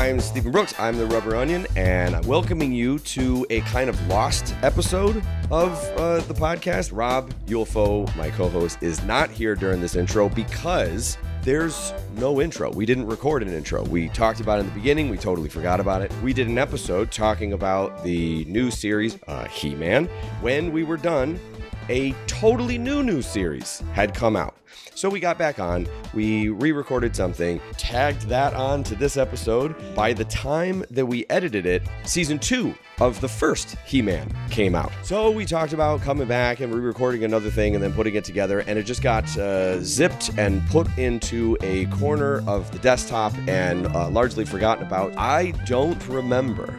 I'm Stephen Brooks. I'm the Rubber Onion, and I'm welcoming you to a kind of lost episode of uh, the podcast. Rob Ulfo, my co host, is not here during this intro because there's no intro. We didn't record an intro. We talked about it in the beginning. We totally forgot about it. We did an episode talking about the new series, uh, He Man. When we were done, a totally new new series had come out. So we got back on, we re recorded something, tagged that on to this episode. By the time that we edited it, season two of the first He Man came out. So we talked about coming back and re recording another thing and then putting it together, and it just got uh, zipped and put into a corner of the desktop and uh, largely forgotten about. I don't remember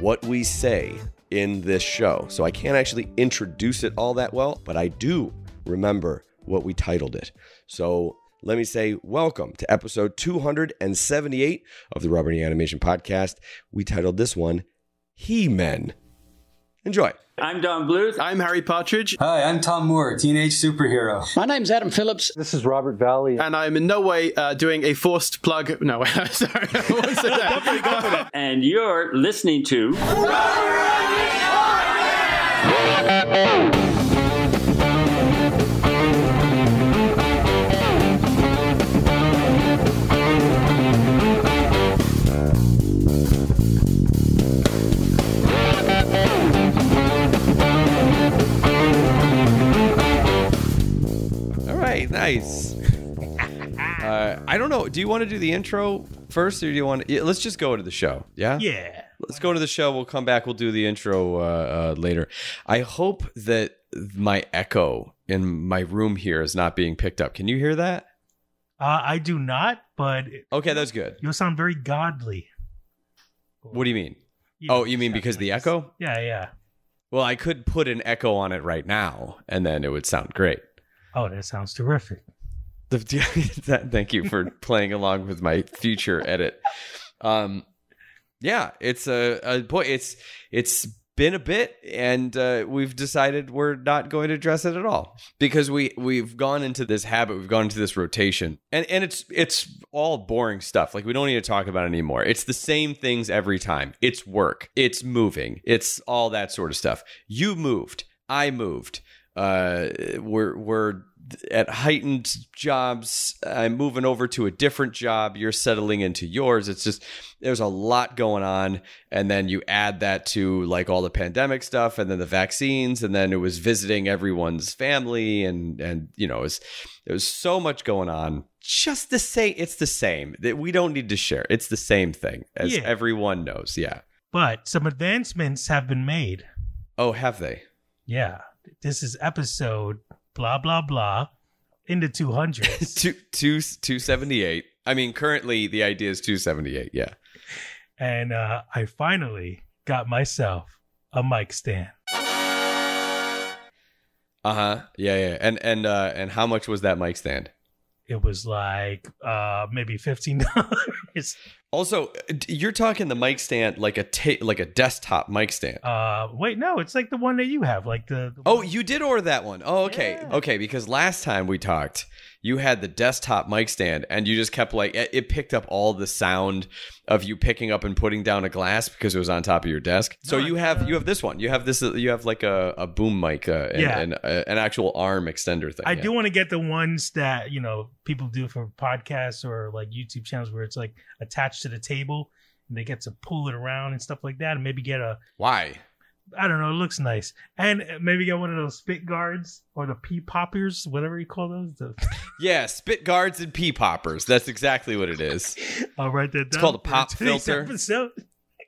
what we say in this show. So I can't actually introduce it all that well, but I do remember what we titled it. So let me say welcome to episode 278 of the Rubber Animation Podcast. We titled this one He Men. Enjoy. I'm Don Bluth. I'm Harry Partridge, Hi, I'm Tom Moore, teenage superhero. My name's Adam Phillips. This is Robert Valley. and I'm in no way uh, doing a forced plug. No, sorry. I won't that. And you're listening to nice. uh, I don't know. Do you want to do the intro first, or do you want to? Let's just go to the show. Yeah. Yeah. Let's go to the show. We'll come back. We'll do the intro uh, uh, later. I hope that my echo in my room here is not being picked up. Can you hear that? Uh, I do not, but Okay, that's good. you'll sound very godly. What do you mean? You Oh, you mean because the echo? Yeah, yeah. Well, I could put an echo on it right now, and then it would sound great. Oh, that sounds terrific. Thank you for playing along with my future edit. Um, yeah, it's a, a boy. It's it's been a bit, and uh, we've decided we're not going to address it at all because we we've gone into this habit. We've gone into this rotation, and and it's it's all boring stuff. Like we don't need to talk about it anymore. It's the same things every time. It's work. It's moving. It's all that sort of stuff. You moved. I moved. Uh, we're we're at heightened jobs. I'm moving over to a different job. You're settling into yours. It's just there's a lot going on, and then you add that to like all the pandemic stuff, and then the vaccines, and then it was visiting everyone's family, and and you know, it was there was so much going on. Just the same. It's the same. That we don't need to share. It's the same thing as Yeah. everyone knows. Yeah. But some advancements have been made. Oh, have they? Yeah. This is episode blah, blah, blah in the 200s. two two two seventy eight. I mean, currently the idea is two seventy eight. Yeah. and uh, I finally got myself a mic stand. Uh huh. Yeah, yeah. And and uh and how much was that mic stand? It was like uh, maybe $15. Also, you're talking the mic stand like a ta- like a desktop mic stand. uh, wait, no, it's like the one that you have. Like the. the Oh, you did order that one. Oh, okay. Yeah. Okay, because last time we talked, you had the desktop mic stand and you just kept like it it picked up all the sound of you picking up and putting down a glass because it was on top of your desk. So you have you have this one. You have this you have like a, a boom mic uh, and, Yeah. and uh, an actual arm extender thing. I yeah. do want to get the ones that you know people do for podcasts or like YouTube channels where it's like attached to the table and they get to pull it around and stuff like that, and maybe get a Why? I don't know, it looks nice, and maybe get one of those spit guards or the pea poppers, whatever you call those. The, Yeah, spit guards and pea poppers. That's exactly what it is. I'll write that down. called a pop filter.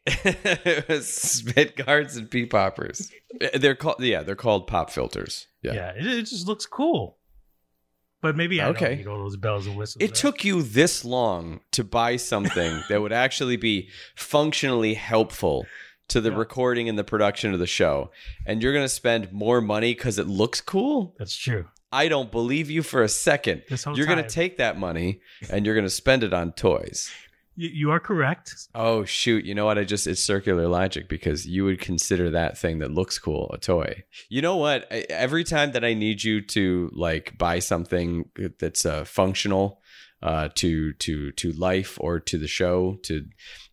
spit guards and pea poppers. They're called yeah, they're called pop filters. Yeah. Yeah, it, it just looks cool. But maybe I Okay. don't need all those bells and whistles. It right? took you this long to buy something that would actually be functionally helpful to the Yeah. recording and the production of the show, and you're going to spend more money because it looks cool. That's true. I don't believe you for a second. You're going to take that money and you're going to spend it on toys. You, you are correct. Oh shoot! You know what? I just it's circular logic because you would consider that thing that looks cool a toy. You know what? I, every time that I need you to like buy something that's uh, functional, uh, to to to life or to the show to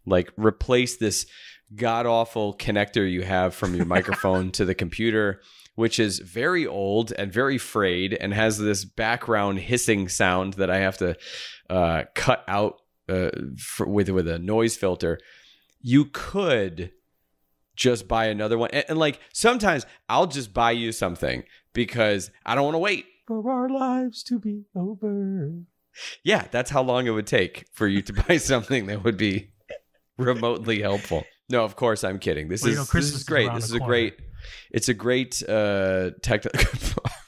like replace this god awful connector you have from your microphone to the computer which is very old and very frayed and has this background hissing sound that I have to uh, cut out uh, for, with with a noise filter. You could just buy another one, and, and like sometimes I'll just buy you something because I don't want to wait. For our lives to be over. Yeah, that's how long it would take for you to buy something that would be remotely helpful. No, of course I'm kidding. This Well, you is know, this is great. This is a corner. great. It's a great uh technical.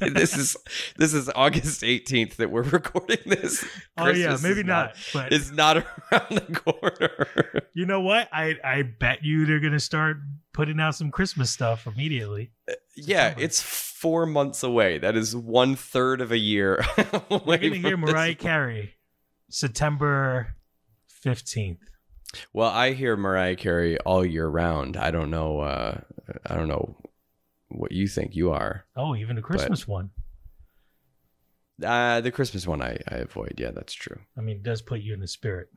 this is this is August 18th that we're recording this. Oh yeah, maybe is not, but It's not around the corner. you know what? I I bet you they're gonna start putting out some Christmas stuff immediately. yeah, September. it's four months away. That is one third of a year. We're gonna hear Mariah Carey September fifteenth. Well, I hear Mariah Carey all year round. I don't know. Uh, I don't know what you think you are. Oh, even the Christmas one. Uh, the Christmas one I, I avoid. Yeah, that's true. I mean, it does put you in the spirit.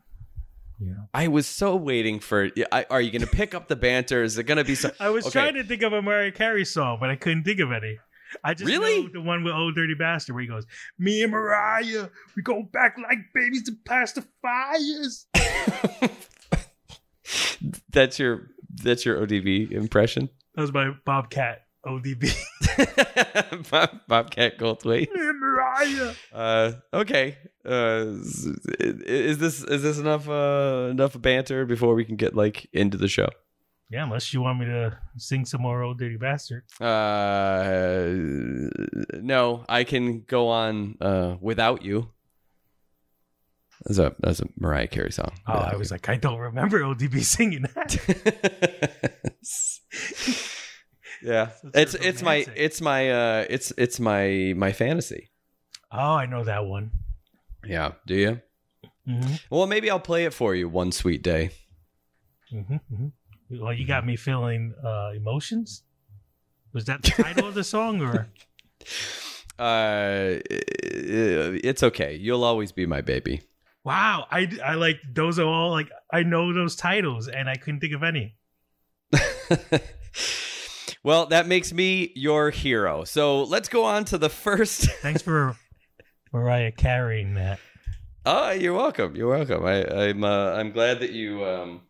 You know. I was so waiting for. yeah, I, are you going to pick up the banter? Is it going to be so? I was Okay. trying to think of a Mariah Carey song, but I couldn't think of any. I just Really? the one with Old Dirty Bastard where he goes, "Me and Mariah, we go back like babies to past the fires." that's your that's your ODB impression. That was my Bobcat ODB. Bob, Bobcat Goldthwait. Uh, okay. Uh, is, is this is this enough uh, enough banter before we can get like into the show? Yeah, unless you want me to sing some more Old Dirty Bastard. Uh, no, I can go on uh, without you. That's a that's a Mariah Carey song. Oh, I was like, I don't remember ODB singing that. yeah, it's it's it's my it's my uh it's it's my my fantasy. oh, I know that one. Yeah, do you? hmm Well, maybe I'll play it for you one sweet day. hmm hmm Well, you got me feeling uh, emotions. Was that the title of the song, or Uh, it's okay. You'll always be my baby. wow? I I like those are all like I know those titles, and I couldn't think of any. well, that makes me your hero. So let's go on to the first. Thanks for Mariah carrying that. Oh, you're welcome. You're welcome. I, I'm uh, I'm glad that you um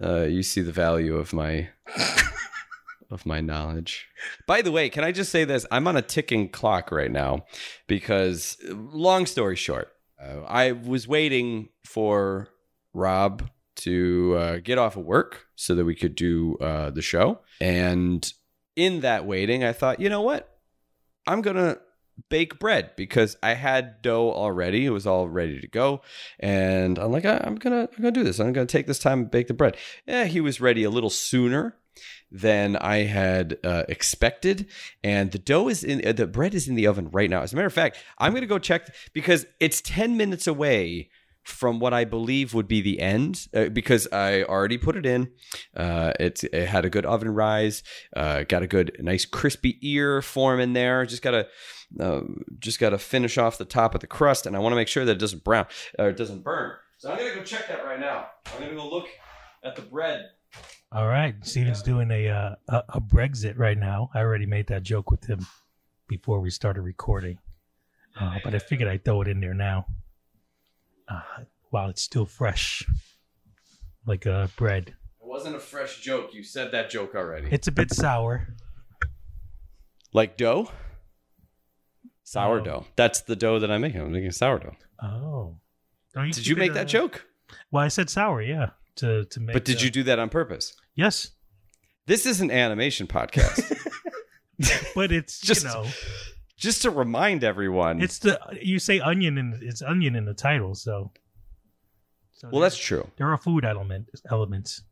uh you see the value of my of my knowledge. By the way, can I just say this? I'm on a ticking clock right now because long story short, uh, I was waiting for Rob to uh, get off of work so that we could do uh, the show. And in that waiting, I thought, you know what? I'm going to bake bread because I had dough already. It was all ready to go. And I'm like, I'm going to I'm going to do this. I'm going to take this time and bake the bread. Yeah, he was ready a little sooner than I had uh, expected, and the dough is in uh, the bread is in the oven right now. As a matter of fact, I'm gonna go check because it's ten minutes away from what I believe would be the end uh, because I already put it in. Uh, it's it had a good oven rise, uh, got a good nice crispy ear form in there. Just gotta uh, just gotta finish off the top of the crust, and I want to make sure that it doesn't brown or it doesn't burn. So I'm gonna go check that right now. I'm gonna go look at the bread. All right, Steven's doing a, uh, a a Brexit right now. I already made that joke with him before we started recording, uh, but I figured I'd throw it in there now uh, while it's still fresh, like a bread. It wasn't a fresh joke. You said that joke already. It's a bit sour. like dough? Sourdough. That's the dough that I'm making. I'm making sourdough. Oh, Don't Did keep you it, make uh, that joke? Well, I said sour, yeah. To to make. But did the- you do that on purpose? Yes, This is an animation podcast. but it's Just- you know Just to remind everyone. it's the you say onion and it's onion in the title, so. so well, that's true. there are food element elements.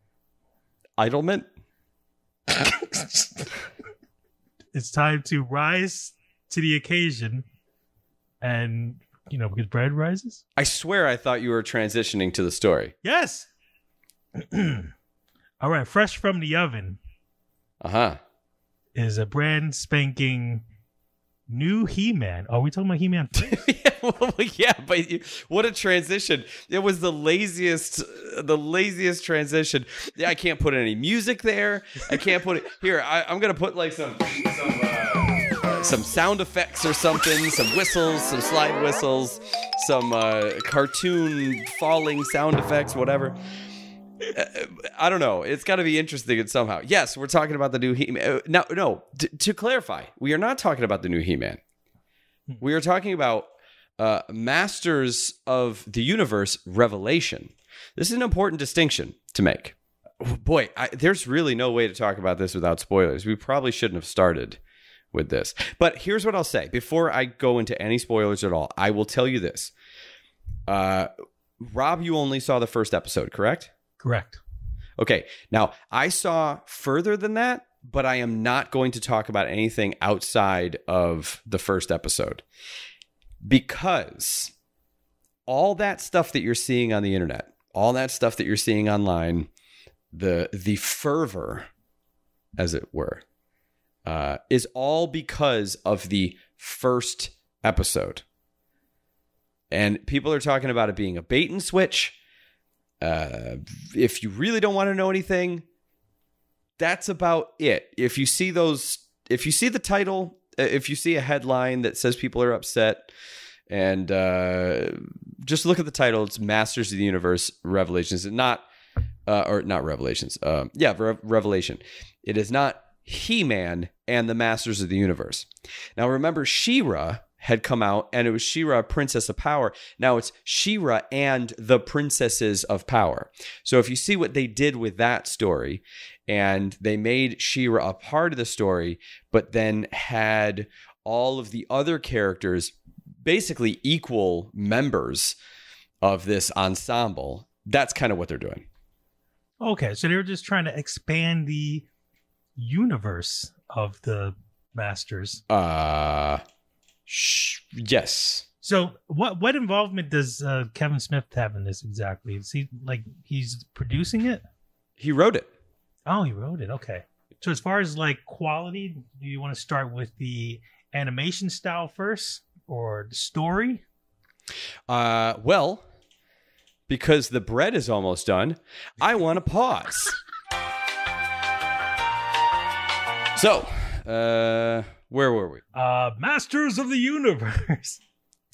Idlement? It's time to rise to the occasion, and you know because bread rises. I swear I thought you were transitioning to the story. Yes. All right, fresh from the oven Uh huh. is a brand spanking new He-Man. Are we talking about He-Man? first? yeah, well, yeah, but you, what a transition! It was the laziest, the laziest transition. Yeah, I can't put any music there. I can't put it here. I, I'm gonna put like some some uh, some sound effects or something, some whistles, some slide whistles, some uh, cartoon falling sound effects, whatever. I don't know. It's got to be interesting in somehow. Yes, we're talking about the new He-Man. Uh, No, no. to clarify, we are not talking about the new He-Man. We are talking about uh, Masters of the Universe Revelation. This is an important distinction to make. Boy, I, there's really no way to talk about this without spoilers. We probably shouldn't have started with this. But here's what I'll say before I go into any spoilers at all. I will tell you this. Uh, Rob, you only saw the first episode, correct? Correct. Okay. Now, I saw further than that, but I am not going to talk about anything outside of the first episode because all that stuff that you're seeing on the internet, all that stuff that you're seeing online, the the fervor, as it were, uh, is all because of the first episode. And people are talking about it being a bait and switch. Uh, if you really don't want to know anything, that's about it. If you see those, if you see the title, uh, if you see a headline that says people are upset, and uh, just look at the title, it's Masters of the Universe Revelations, and not, uh, or not Revelations. Um, yeah, Re- Revelation. It is not He Man and the Masters of the Universe. Now remember, She-Ra had come out, and it was She-Ra, Princess of Power. Now it's She-Ra and the Princesses of Power. So if you see what they did with that story, and they made She-Ra a part of the story, but then had all of the other characters basically equal members of this ensemble. That's kind of what they're doing. Okay, so they were just trying to expand the universe of the Masters. Uh, sh- yes. So, what what involvement does uh, Kevin Smith have in this exactly? Is he like he's producing it? He wrote it. Oh, he wrote it. Okay. So, as far as like quality, do you want to start with the animation style first, or the story? Uh, well, because the bread is almost done, I want to pause. so, uh, where were we? Uh, Masters of the Universe.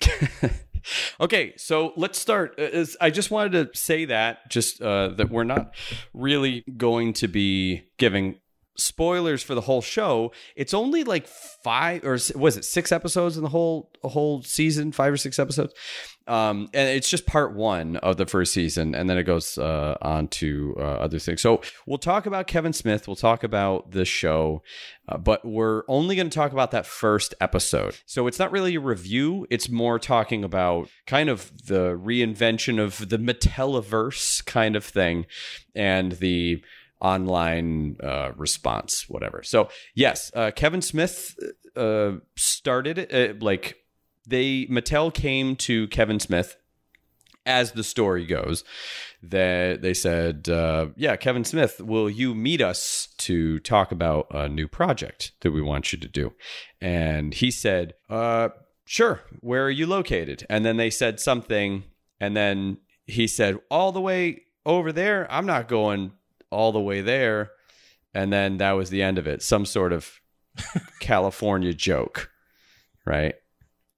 okay, so let's start. Uh, is- I just wanted to say that, just uh, that we're not really going to be giving spoilers for the whole show. It's only like five or was it six episodes in the whole whole season, five or six episodes, um, and it's just part one of the first season, and then it goes uh, on to uh, other things. So we'll talk about Kevin Smith. We'll talk about the show. Uh, but we're only going to talk about that first episode. So it's not really a review. It's more talking about kind of the reinvention of the Mattelverse kind of thing and the online uh, response, whatever. So, yes, uh, Kevin Smith uh, started it. Uh, like, they, Mattel came to Kevin Smith as the story goes, that they said, uh, "Yeah, Kevin Smith, will you meet us to talk about a new project that we want you to do?" And he said, uh, "Sure. Where are you located?" And then they said something, and then he said, "All the way over there. I'm not going all the way there." And then that was the end of it. Some sort of California joke, right?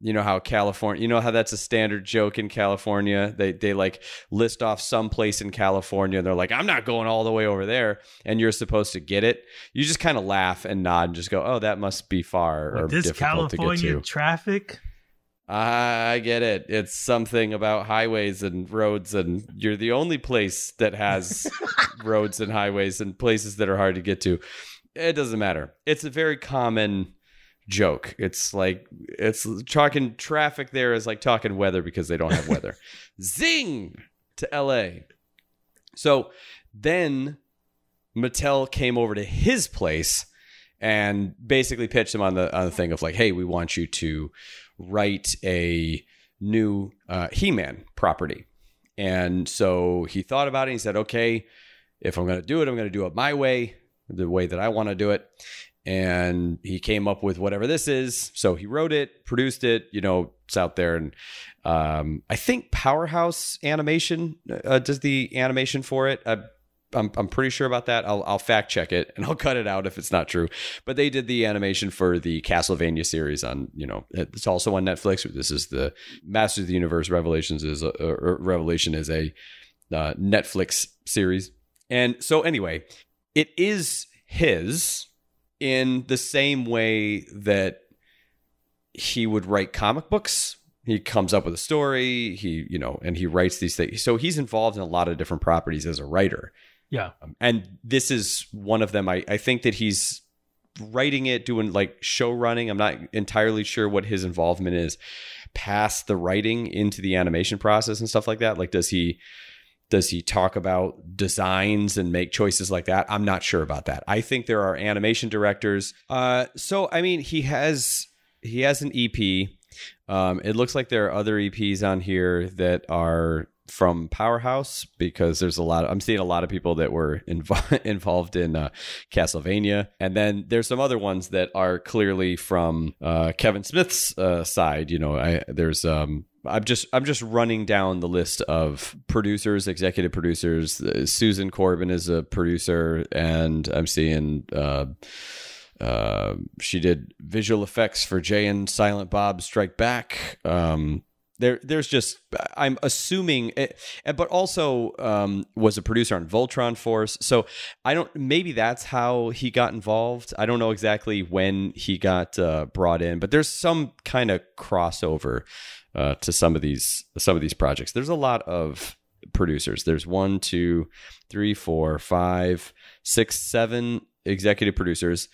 you know how California, you know how that's a standard joke in California. They they like list off some place in California. And they're like, I'm not going all the way over there, and you're supposed to get it. You just kind of laugh and nod and just go, Oh, that must be far or With this difficult California to get to. traffic. I get it. It's something about highways and roads, and you're the only place that has roads and highways and places that are hard to get to. It doesn't matter. It's a very common joke. It's like it's talking traffic there is like talking weather because they don't have weather. Zing to LA. So then Mattel came over to his place and basically pitched him on the on the thing of like, hey, we want you to write a new uh, He-Man property. And so he thought about it. And he said, okay, if I'm going to do it, I'm going to do it my way, the way that I want to do it. and he came up with whatever this is. So he wrote it, produced it. You know, it's out there, and um, I think Powerhouse Animation uh, does the animation for it. Uh, I'm I'm pretty sure about that. I'll I'll fact check it and I'll cut it out if it's not true. But they did the animation for the Castlevania series on you know it's also on Netflix. This is the Masters of the Universe Revelations is a, Revelation is a uh, Netflix series. And so anyway, it is his in the same way that he would write comic books he comes up with a story he you know and he writes these things so he's involved in a lot of different properties as a writer Yeah. um, and this is one of them. I, I think that he's writing it doing like show running. I'm not entirely sure what his involvement is past the writing into the animation process and stuff like that. Like does he does he talk about designs and make choices like that? I'm not sure about that. I think there are animation directors. Uh so i mean he has he has an ep um, it looks like there are other EPs on here that are from Powerhouse because there's a lot. Of, I'm seeing a lot of people that were invo- involved in uh, Castlevania, and then there's some other ones that are clearly from uh, Kevin Smith's uh, side. You know, I there's um, I'm just I'm just running down the list of producers, executive producers. Uh, Susan Corbin is a producer, and I'm seeing. Uh, uh, she did visual effects for Jay and Silent Bob Strike Back. Um, there, there's just I'm assuming, it, but also um, was a producer on Voltron Force. So I don't. Maybe that's how he got involved. I don't know exactly when he got uh, brought in, but there's some kind of crossover uh, to some of these some of these projects. There's a lot of producers. There's one, two, three, four, five, six, seven executive producers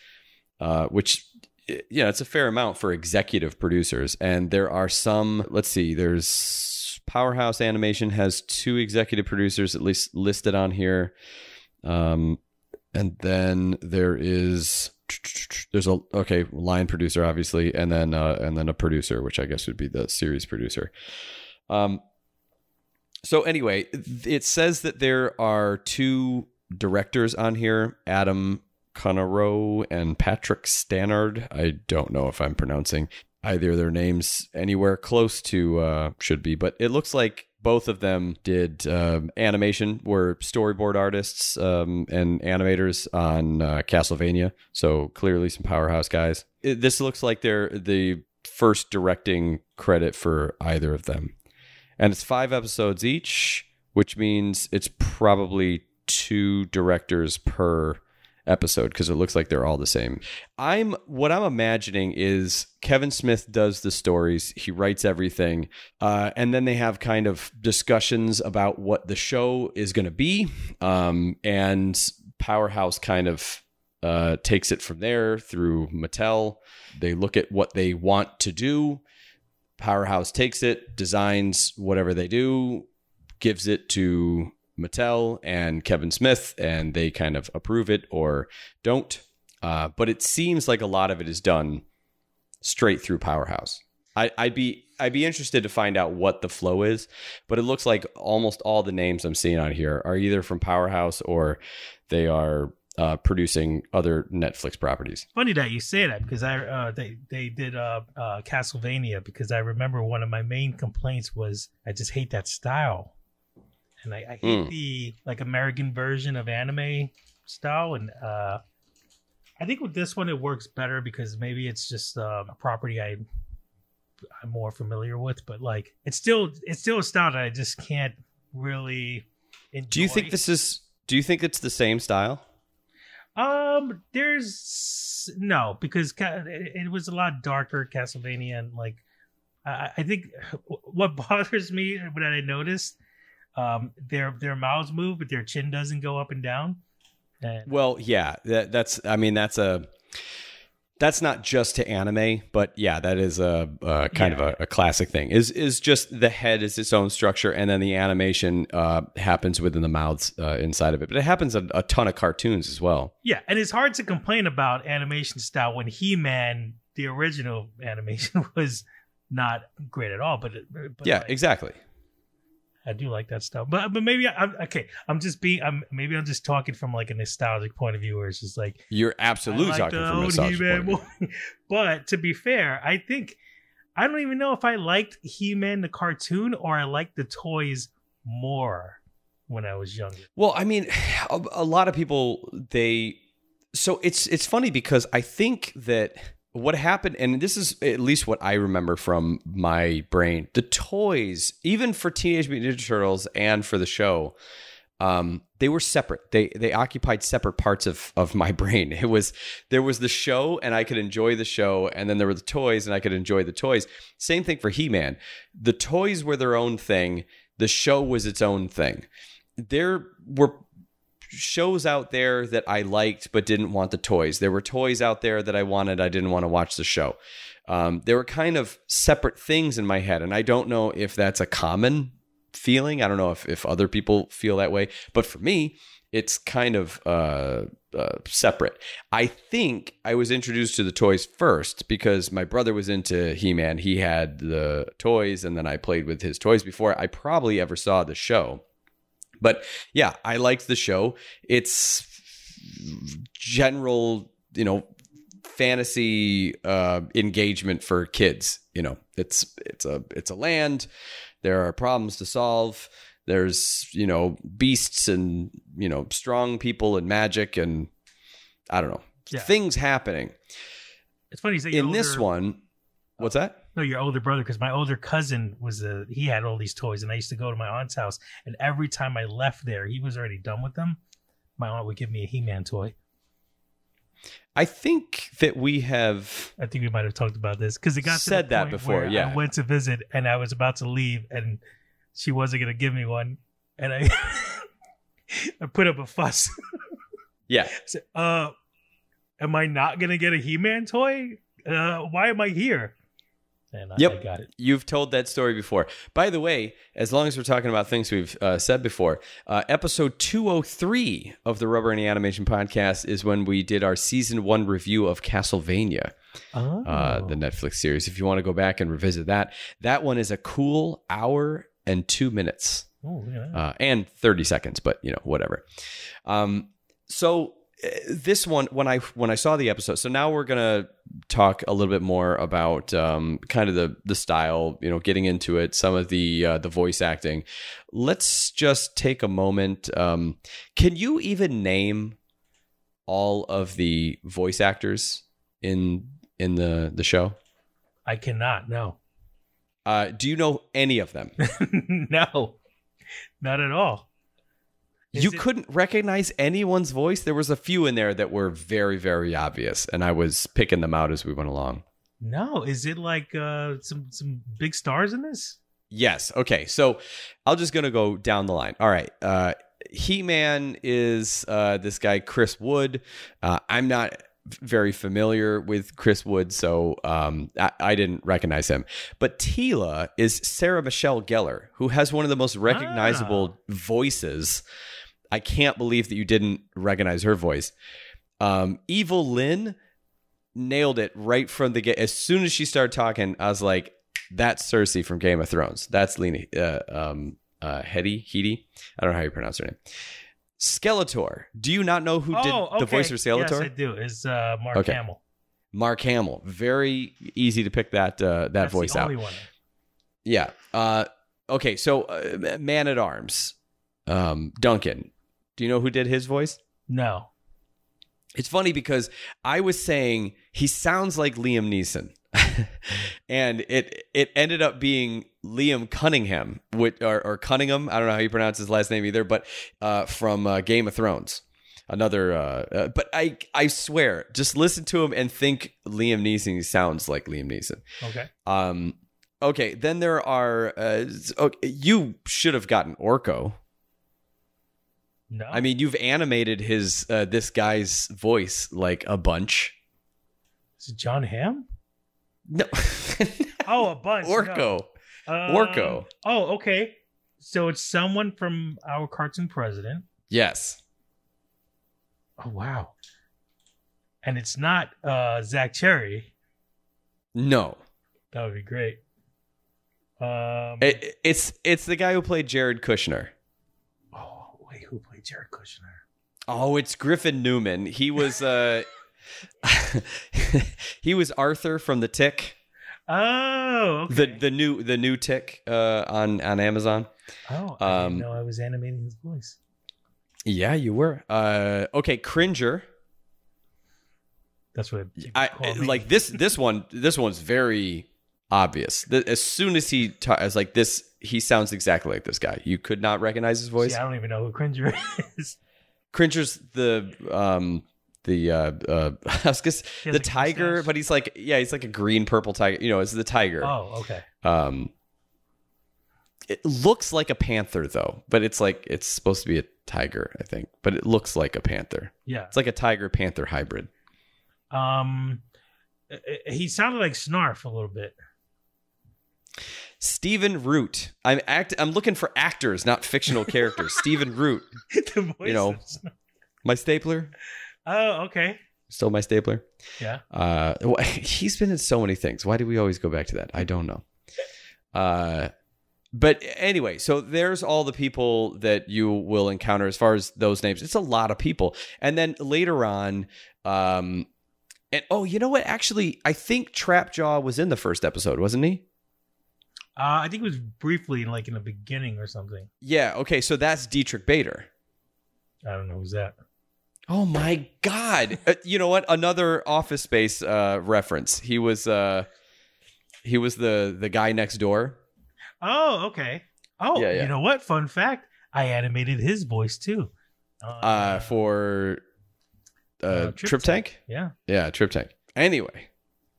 uh, which yeah, it's a fair amount for executive producers. And there are some. Let's see. There's Powerhouse Animation has two executive producers at least listed on here, um, and then there is there's a okay line producer obviously, and then uh, and then a producer, which I guess would be the series producer. Um. So anyway, it says that there are two directors on here, Adam Conarroe and Patrick Stannard. I don't know if I'm pronouncing either of their names anywhere close to uh, should be, but it looks like both of them did um, animation, were storyboard artists um, and animators on uh, Castlevania. So clearly some powerhouse guys. It, this looks like they're the first directing credit for either of them. And it's five episodes each, which means it's probably two directors per episode because it looks like they're all the same. I'm what I'm imagining is Kevin Smith does the stories, he writes everything, uh, and then they have kind of discussions about what the show is going to be, um, and Powerhouse kind of uh, takes it from there through Mattel. They look at what they want to do. Powerhouse takes it, designs whatever they do, gives it to Mattel and Kevin Smith, and they kind of approve it or don't. Uh, but it seems like a lot of it is done straight through Powerhouse. I, I'd be I'd be interested to find out what the flow is, but it looks like almost all the names I'm seeing on here are either from Powerhouse or they are uh, producing other Netflix properties. Funny that you say that because I uh, they they did uh, uh, Castlevania because I remember one of my main complaints was I just hate that style, and I, I hate Mm. the like American version of anime style, and uh, I think with this one it works better because maybe it's just uh, a property I I'm more familiar with, but like it's still it's still a style that I just can't really. Enjoy. Do you think this is? Do you think it's the same style? Um, there's no because it was a lot darker Castlevania, and like I, I think what bothers me when I noticed, um, their their mouths move, but their chin doesn't go up and down. And Well, yeah, that, that's. I mean, that's a. That's not just to anime, but yeah, that is a, a kind of a, a classic thing. Is is just the head is its own structure, and then the animation uh, happens within the mouths uh, inside of it. But it happens in a ton of cartoons as well. yeah, and it's hard to complain about animation style when He Man, the original animation, was not great at all. But, but Yeah, like- exactly. I do like that stuff. But but maybe I, I'm okay. I'm just being. I'm maybe I'm just talking from like a nostalgic point of view, where it's just like You're absolutely like talking from a nostalgic He-Man point of view. But to be fair, I think I don't even know if I liked He-Man the cartoon or I liked the toys more when I was younger. Well, I mean, a, a lot of people they so it's it's funny because I think that what happened and this is at least what I remember from my brain. The toys, even for Teenage Mutant Ninja Turtles and for the show, um, they were separate. They they occupied separate parts of of my brain. It was there was the show and I could enjoy the show, and then there were the toys and I could enjoy the toys. Same thing for He Man. The toys were their own thing. The show was its own thing. There were shows out there that I liked but didn't want the toys. There were toys out there that I wanted. I didn't want to watch the show. Um, there were kind of separate things in my head, and I don't know if that's a common feeling. I don't know if if other people feel that way, but for me, it's kind of uh, uh, separate. I think I was introduced to the toys first because my brother was into He Man. He had the toys, and then I played with his toys before I probably ever saw the show. But yeah, I liked the show. It's general, you know, fantasy uh, engagement for kids. You know, it's it's a it's a land. There are problems to solve. There's you know beasts and you know strong people and magic and I don't know Yeah. things happening. It's funny you say your In this one, what's that? No, your older brother, because my older cousin was a he had all these toys, and I used to go to my aunt's house, and every time I left there, he was already done with them. My aunt would give me a He-Man toy. I think that we have I think we might have talked about this because it got to the Said that before, yeah. I went to visit, and I was about to leave, and she wasn't gonna give me one, and I I put up a fuss. yeah. Uh, am I not gonna get a He-Man toy? Uh, why am I here? And Yep. I got it. You've told that story before. By the way, as long as we're talking about things we've uh, said before, uh, episode 203 of the Rubber and the Animation podcast is when we did our season one review of Castlevania, Oh, uh, the Netflix series. If you want to go back and revisit that, that one is a cool hour and two minutes oh, look uh, and 30 seconds, but you know, whatever. Um, so uh, this one, when I when I saw the episode, so now we're gonna talk a little bit more about um, kind of the the style, you know, getting into it, some of the uh, the voice acting. Let's just take a moment. Um, can you even name all of the voice actors in in the the show? I cannot. No, Uh, do you know any of them? no, not at all. Is you it- couldn't recognize anyone's voice. There was a few in there that were very, very obvious, and I was picking them out as we went along. No, is it like uh some some big stars in this? Yes. Okay. So I'm just gonna go down the line. All right. Uh, he Man is uh, this guy Chris Wood. Uh, I'm not very familiar with Chris Wood, so um, I, I didn't recognize him. But Teela is Sarah Michelle Gellar, who has one of the most recognizable voices. I can't believe that you didn't recognize her voice. Um, Evil-Lyn nailed it right from the get. As soon as she started talking, I was like, "That's Cersei from Game of Thrones. That's Lena uh, um, uh, Hetty Heedy. I don't know how you pronounce her name. Skeletor. Do you not know who did the voice for Skeletor? Oh, Yes, I do. Is uh, Mark Okay. Hamill. Mark Hamill. Very easy to pick that uh, that That's voice the out. one. Yeah. Uh, okay. So, uh, Man at Arms, um, Duncan. Do you know who did his voice? No. It's funny because I was saying he sounds like Liam Neeson. and it it ended up being Liam Cunningham, which, or, or Cunningham. I don't know how you pronounce his last name either, but uh, from uh, Game of Thrones. Another, uh, uh, but I I swear, just listen to him and think Liam Neeson sounds like Liam Neeson. Okay. Um, okay, then there are. Uh, okay, you should have gotten Orko. No. I mean, you've animated his uh, this guy's voice like a bunch. is it Jon Hamm? No, Oh, a bunch. no. Orko. Um, Orko. Oh, okay. So it's someone from our cartoon president. Yes. Oh wow. And it's not uh Zach Cherry. No. That would be great. Um, It, it's it's the guy who played Jared Kushner. Wait, who played Jared Kushner? Oh, it's Griffin Newman. He was uh he was Arthur from The Tick. Oh, okay. The the new the new Tick uh on on Amazon. oh, I um, didn't know I was animating his voice. Yeah, you were. Uh okay, Cringer. That's what I like this this one this one's very obvious. The- As soon as he ta- as like this he sounds exactly like this guy. You could not recognize his voice. See, I don't even know who Cringer is. Cringer's the um the uh uh I was gonna say, He has the like tiger, but he's like yeah, he's like a green purple tiger. You know, it's the tiger. Oh, okay. Um it looks like a panther though, but it's like it's supposed to be a tiger, I think. But it looks like a panther. Yeah. It's like a tiger panther hybrid. Um, he sounded like Snarf a little bit. Stephen Root. I'm act I'm looking for actors, not fictional characters. Stephen Root. the voice know, of My stapler. Oh, okay. Still my stapler. Yeah. Uh, he's been in so many things. Why do we always go back to that? I don't know. Uh, but anyway, so there's all the people that you will encounter as far as those names. It's a lot of people, and then later on, um, and oh, you know what? Actually, I think Trapjaw was in the first episode, wasn't he? Uh, I think it was briefly like in the beginning or something. Yeah. Okay, so that's Diedrich Bader. I don't know who's that. Oh my God! Uh, you know what? Another Office Space uh, reference. He was uh, he was the the guy next door. Oh, okay. Oh, Yeah, yeah. you know what? Fun fact: I animated his voice too. uh, for uh, uh, Trip, Trip Tank. yeah, Yeah, Trip Tank. Anyway,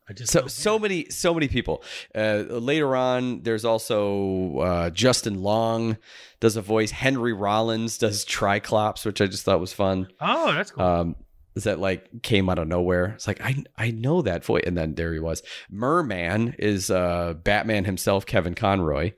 I just so so many so many people. Uh, later on, there's also uh, Justin Long does a voice. Henry Rollins does Tri-Klops, which I just thought was fun. Oh, that's cool. Um, is that like came out of nowhere? It's like I I know that voice, and then there he was. Merman is uh, Batman himself, Kevin Conroy.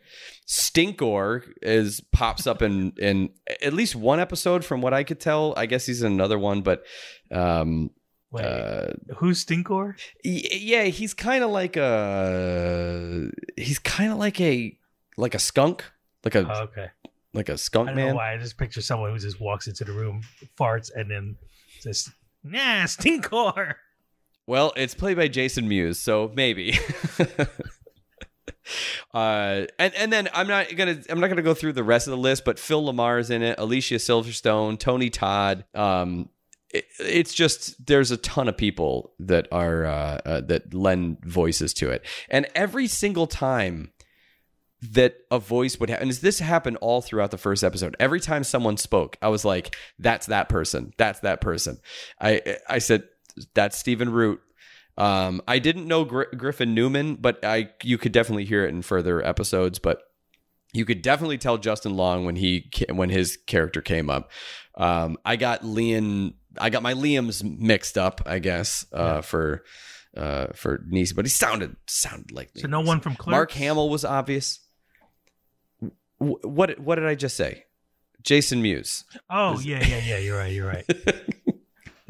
Stinkor is pops up in in at least one episode, from what I could tell. I guess he's in another one, but um, Wait, uh, who's Stinkor? yeah, he's kind of like a he's kind of like a like a skunk, like a Oh, okay. like a I skunk don't man. know why. I just picture someone who just walks into the room, farts, and then says, "Nah, Stinkor." Well, it's played by Jason Mewes, so maybe. uh, and and then I'm not gonna I'm not gonna go through the rest of the list, but Phil LaMarr's in it, Alicia Silverstone, Tony Todd. Um, it, it's just there's a ton of people that are uh, uh, that lend voices to it, and every single time that a voice would happen. And this happened all throughout the first episode. Every time someone spoke, I was like, "That's that person. That's that person." I I said, "That's Stephen Root." Um, I didn't know Gr- Griffin Newman, but I you could definitely hear it in further episodes. But you could definitely tell Justin Long when he when his character came up. Um, I got Liam. I got my Liam's mixed up, I guess, uh, for uh, for Niece, but he sounded sounded like So no one from Clerks. Mark Hamill was obvious. Wh- What what did I just say? Jason Mewes. Oh yeah, yeah, yeah. You're right. You're right.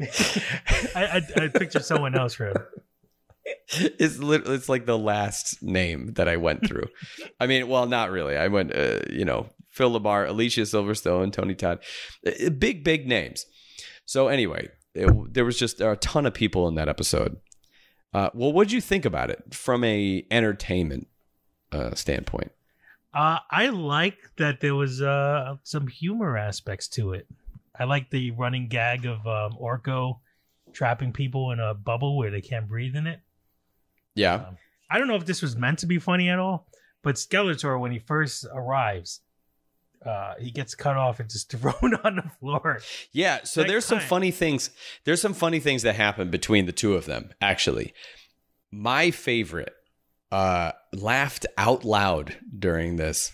I, I I picture someone else for him. It's literally it's like the last name that I went through. I mean, well, not really. I went, uh, you know, Phil LaMarr, Alicia Silverstone, Tony Todd, Uh, big big names. So anyway, it, there was just there are a ton of people in that episode. Uh, well, what did you think about it from a entertainment uh, standpoint? Uh, I like that there was uh, some humor aspects to it. I like the running gag of um, Orko trapping people in a bubble where they can't breathe in it. Yeah, I don't know if this was meant to be funny at all, but Skeletor, when he first arrives, uh, he gets cut off and just thrown on the floor. Yeah, so That there's some funny things. There's some funny things that happen between the two of them. Actually, my favorite uh, laughed out loud during this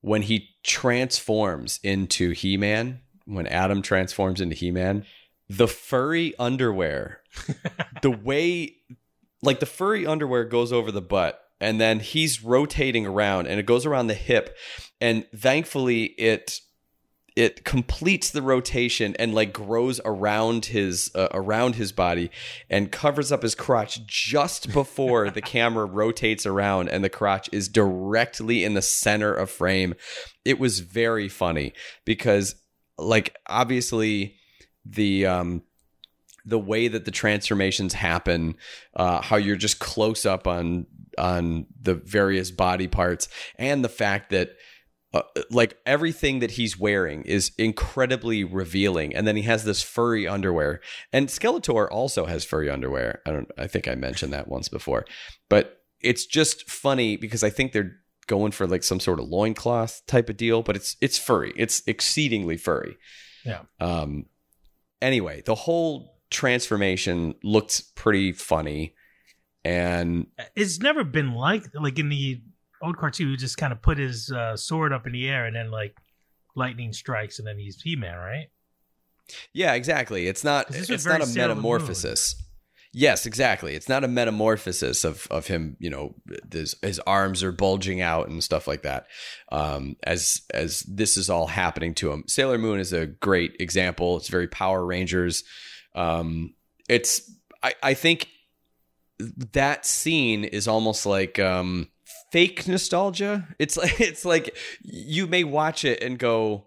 when he transforms into He-Man. When Adam transforms into He-Man, the furry underwear, the way, like the furry underwear goes over the butt, and then he's rotating around, and it goes around the hip, and thankfully it it completes the rotation and like grows around his uh, around his body and covers up his crotch just before the camera rotates around and the crotch is directly in the center of frame. It was very funny because like obviously the um the way that the transformations happen, uh, how you're just close up on on the various body parts, and the fact that uh, like everything that he's wearing is incredibly revealing, and then he has this furry underwear, and Skeletor also has furry underwear. I don't. I think I mentioned that once before, but it's just funny because I think they're going for like some sort of loincloth type of deal, but it's it's furry. It's exceedingly furry. Yeah. Um. Anyway, the whole transformation looked pretty funny, and It's never been like like in the old cartoon. He just kind of put his uh, sword up in the air and then like lightning strikes and then he's He Man, right? yeah, exactly. It's not It's not a metamorphosis. Yes, exactly. It's not a metamorphosis of of him. You know, his his arms are bulging out and stuff like that. Um, as as this is all happening to him, Sailor Moon is a great example. It's very Power Rangers. Um, it's I I think that scene is almost like um fake nostalgia. It's like it's like you may watch it and go,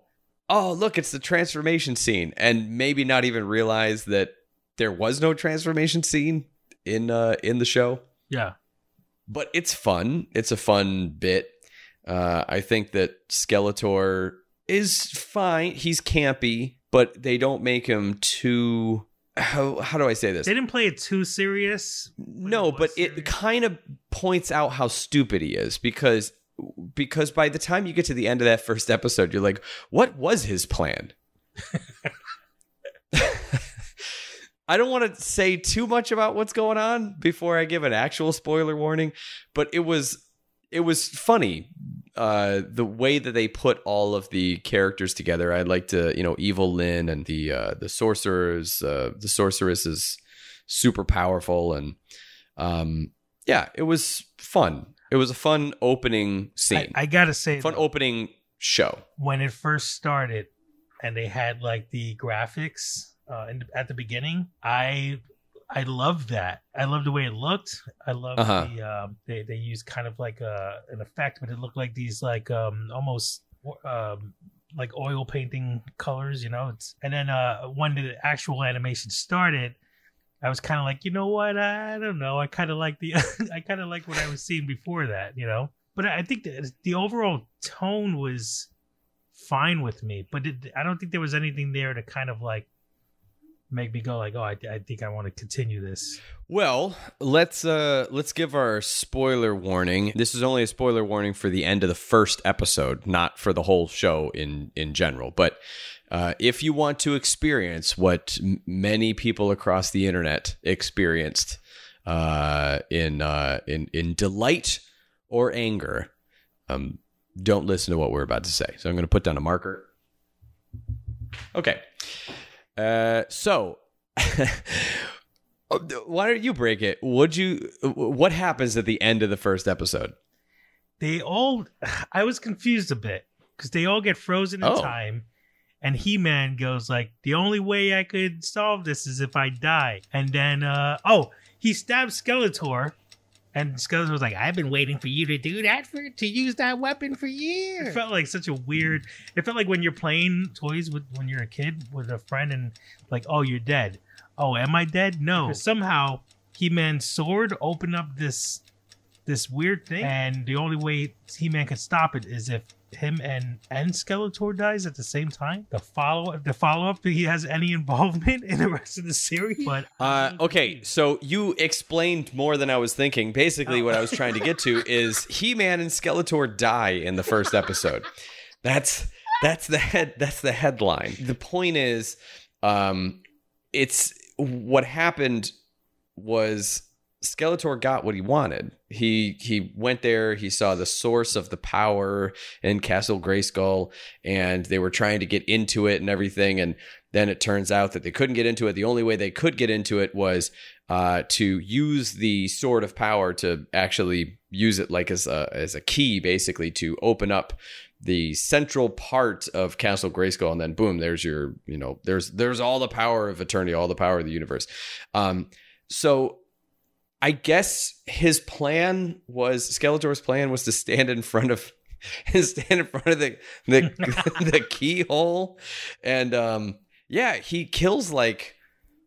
"Oh, look, it's the transformation scene," and maybe not even realize that there was no transformation scene in uh in the show. Yeah. But it's fun. It's a fun bit. Uh I think that Skeletor is fine. He's campy, but they don't make him too how how do I say this? They didn't play it too serious. No, it but was it kind of points out how stupid he is because because by the time you get to the end of that first episode, you're like, what was his plan? I don't want to say too much about what's going on before I give an actual spoiler warning, but it was it was funny uh, the way that they put all of the characters together. I like to, you know, Evil-Lyn and the uh, the sorcerers. Uh, the sorceress is super powerful, and um, yeah, it was fun. It was a fun opening I, scene, I gotta say, fun though, opening show. when it first started, and they had like the graphics uh, in, at the beginning, I I love that. I love the way it looked. I love Uh-huh. the um, they they used kind of like a an effect, but it looked like these like um almost um like oil painting colors, you know. It's and then uh when the actual animation started. I was kind of like, you know what? I don't know. I kind of like the, I kind of like what I was seeing before that, you know. But I think the, the overall tone was fine with me. But it, I don't think there was anything there to kind of like make me go like, oh, I, I think I want to continue this. Well, let's uh let's give our spoiler warning. This is only a spoiler warning for the end of the first episode, not for the whole show in in general. But uh, if you want to experience what m- many people across the internet experienced uh, in uh, in in delight or anger, um, don't listen to what we're about to say. So I'm going to put down a marker. Okay. Uh, so why don't you break it? Would you? What happens at the end of the first episode? They all, I was confused a bit because they all get frozen in Oh. time. And He Man goes like, the only way I could solve this is if I die. And then, uh, oh, he stabs Skeletor, and Skeletor's like, I've been waiting for you to do that for to use that weapon for years. It felt like such a weird. It felt like when you're playing toys with when you're a kid with a friend, and like, oh, you're dead. Oh, am I dead? No. Somehow, He Man's sword opened up this this weird thing, and the only way He Man could stop it is if him and and Skeletor dies at the same time. The follow up the follow up, he has any involvement in the rest of the series. But Uh, okay, so you explained more than I was thinking. Basically, what I was trying to get to is He-Man and Skeletor die in the first episode. That's that's the head. That's the headline. The point is, um, it's what happened was Skeletor got what he wanted. He he went there. He saw the source of the power in Castle Grayskull, and they were trying to get into it and everything. And then it turns out that they couldn't get into it. The only way they could get into it was uh, to use the sword of power to actually use it like as a as a key, basically to open up the central part of Castle Grayskull, and then boom, there's your you know there's there's all the power of eternity, all the power of the universe. Um, so I guess his plan was Skeletor's plan was to stand in front of stand in front of the the, the keyhole, and um, yeah, he kills like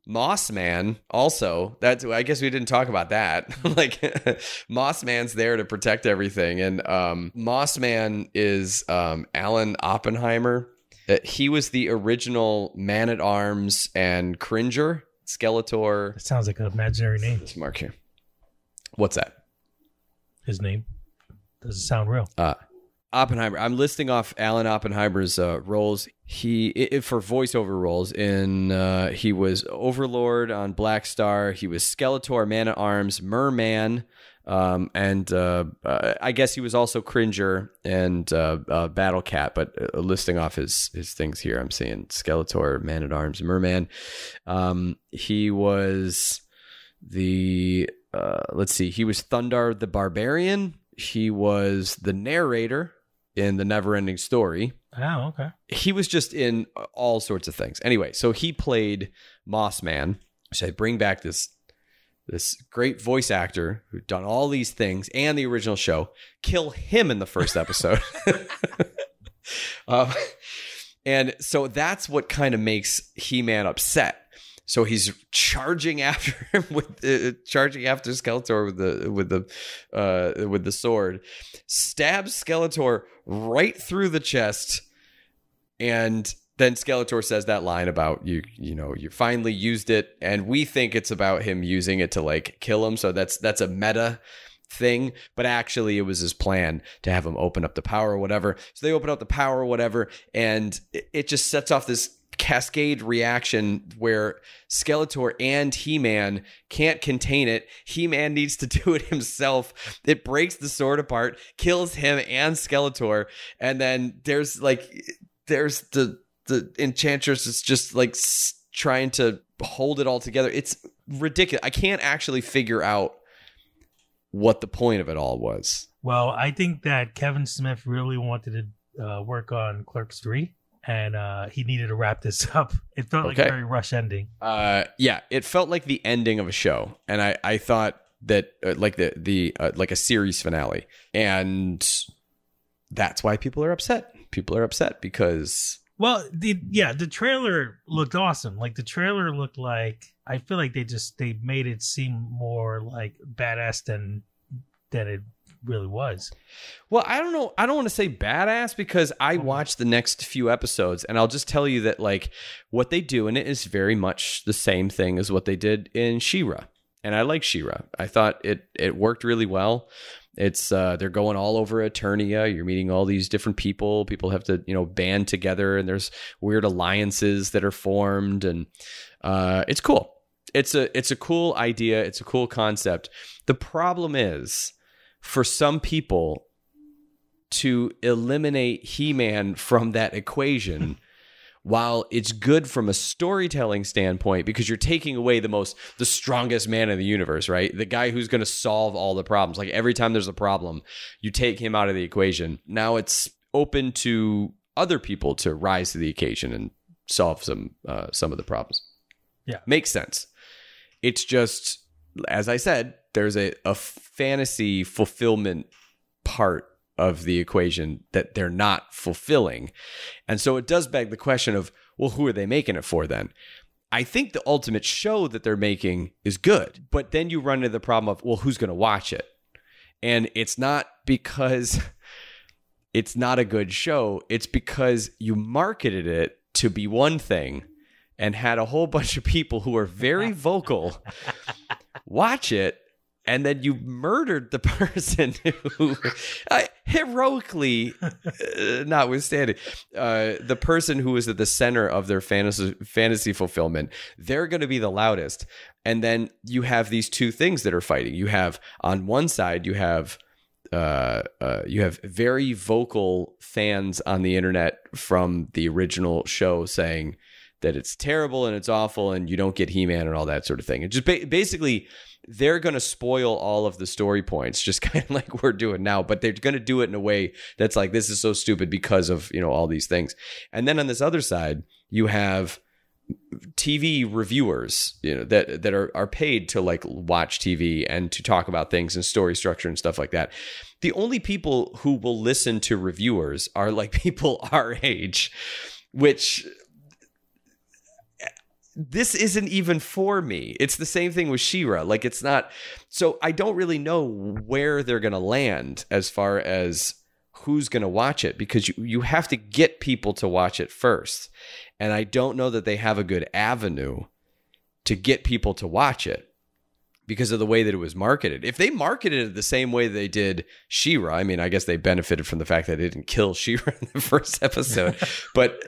Moss Man. Also, that's I guess we didn't talk about that. like Moss Man's there to protect everything, and um, Moss Man is um, Alan Oppenheimer. Uh, he was the original Man at Arms and Cringer. Skeletor. It sounds like an imaginary name. Let's mark here. What's that? His name doesn't sound real. Uh, Oppenheimer. I'm listing off Alan Oppenheimer's uh, roles. He i for voiceover roles in uh, he was Overlord on Blackstar. He was Skeletor, Man at Arms, Merman, um, and uh, uh, I guess he was also Cringer and uh, uh, Battle Cat. But listing off his his things here, I'm seeing Skeletor, Man at Arms, Merman. Um, he was the let's see, he was Thundarr the Barbarian. He was the narrator in the never ending story. Oh, okay. He was just in all sorts of things. Anyway, so he played Moss Man. So I bring back this this great voice actor who'd done all these things and the original show, kill him in the first episode. uh, and so that's what kind of makes He Man upset so he's charging after him with uh, charging after Skeletor with the with the uh, with the sword, stabs Skeletor right through the chest, and then Skeletor says that line about you you know you finally used it, and we think it's about him using it to like kill him. So that's that's a meta thing, but actually it was his plan to have him open up the power or whatever. So they open up the power or whatever, and it, it just sets off this cascade reaction where Skeletor and He Man can't contain it. He Man needs to do it himself. It breaks the sword apart, kills him and Skeletor, and then there's like there's the the Enchantress is just like trying to hold it all together. It's ridiculous. I can't actually figure out what the point of it all was. Well, I think that Kevin Smith really wanted to uh, work on Clerks 3 and uh, he needed to wrap this up. It felt like a very rush ending. Uh, yeah, it felt like the ending of a show, and I I thought that uh, like the the uh, like a series finale, and that's why people are upset. People are upset because well, the yeah, the trailer looked awesome. Like the trailer looked like I feel like they just they made it seem more like badass than than it really was. Well, I don't know. I don't want to say badass because I watched the next few episodes and I'll just tell you that like what they do in it is very much the same thing as what they did in She-Ra. And I like She-Ra. I thought it it worked really well. It's uh, they're going all over Eternia. You're meeting all these different people. People have to you know band together, and there's weird alliances that are formed, and uh, it's cool. It's a it's a cool idea. It's a cool concept. The problem is for some people to eliminate He-Man from that equation while it's good from a storytelling standpoint because you're taking away the most the strongest man in the universe right? The guy who's going to solve all the problems. Like every time there's a problem you take him out of the equation. Now it's open to other people to rise to the occasion and solve some uh, some of the problems. Yeah. Makes sense. It's just as i said there's a, a fantasy fulfillment part of the equation that they're not fulfilling. And so it does beg the question of, well, who are they making it for then? I think the ultimate show that they're making is good, but then you run into the problem of, well, who's going to watch it? And it's not because it's not a good show, it's because you marketed it to be one thing and had a whole bunch of people who are very vocal watch it and then you murdered the person who uh, heroically, uh, notwithstanding, uh, the person who was at the center of their fantasy fantasy fulfillment. They're going to be the loudest, and then you have these two things that are fighting. You have on one side you have uh, uh, you have very vocal fans on the internet from the original show saying that it's terrible and it's awful and you don't get He-Man and all that sort of thing. And just ba- basically they're going to spoil all of the story points just kind of like we're doing now, but they're going to do it in a way that's like this is so stupid because of, you know, all these things. And then on this other side, you have TV reviewers, you know, that that are are paid to like watch TV and to talk about things and story structure and stuff like that. The only people who will listen to reviewers are like people our age, which this isn't even for me. It's the same thing with She-Ra. Like it's not so I don't really know where they're going to land as far as who's going to watch it because you you have to get people to watch it first. And I don't know that they have a good avenue to get people to watch it because of the way that it was marketed. If they marketed it the same way they did She-Ra, I mean, I guess they benefited from the fact that they didn't kill She-Ra in the first episode. but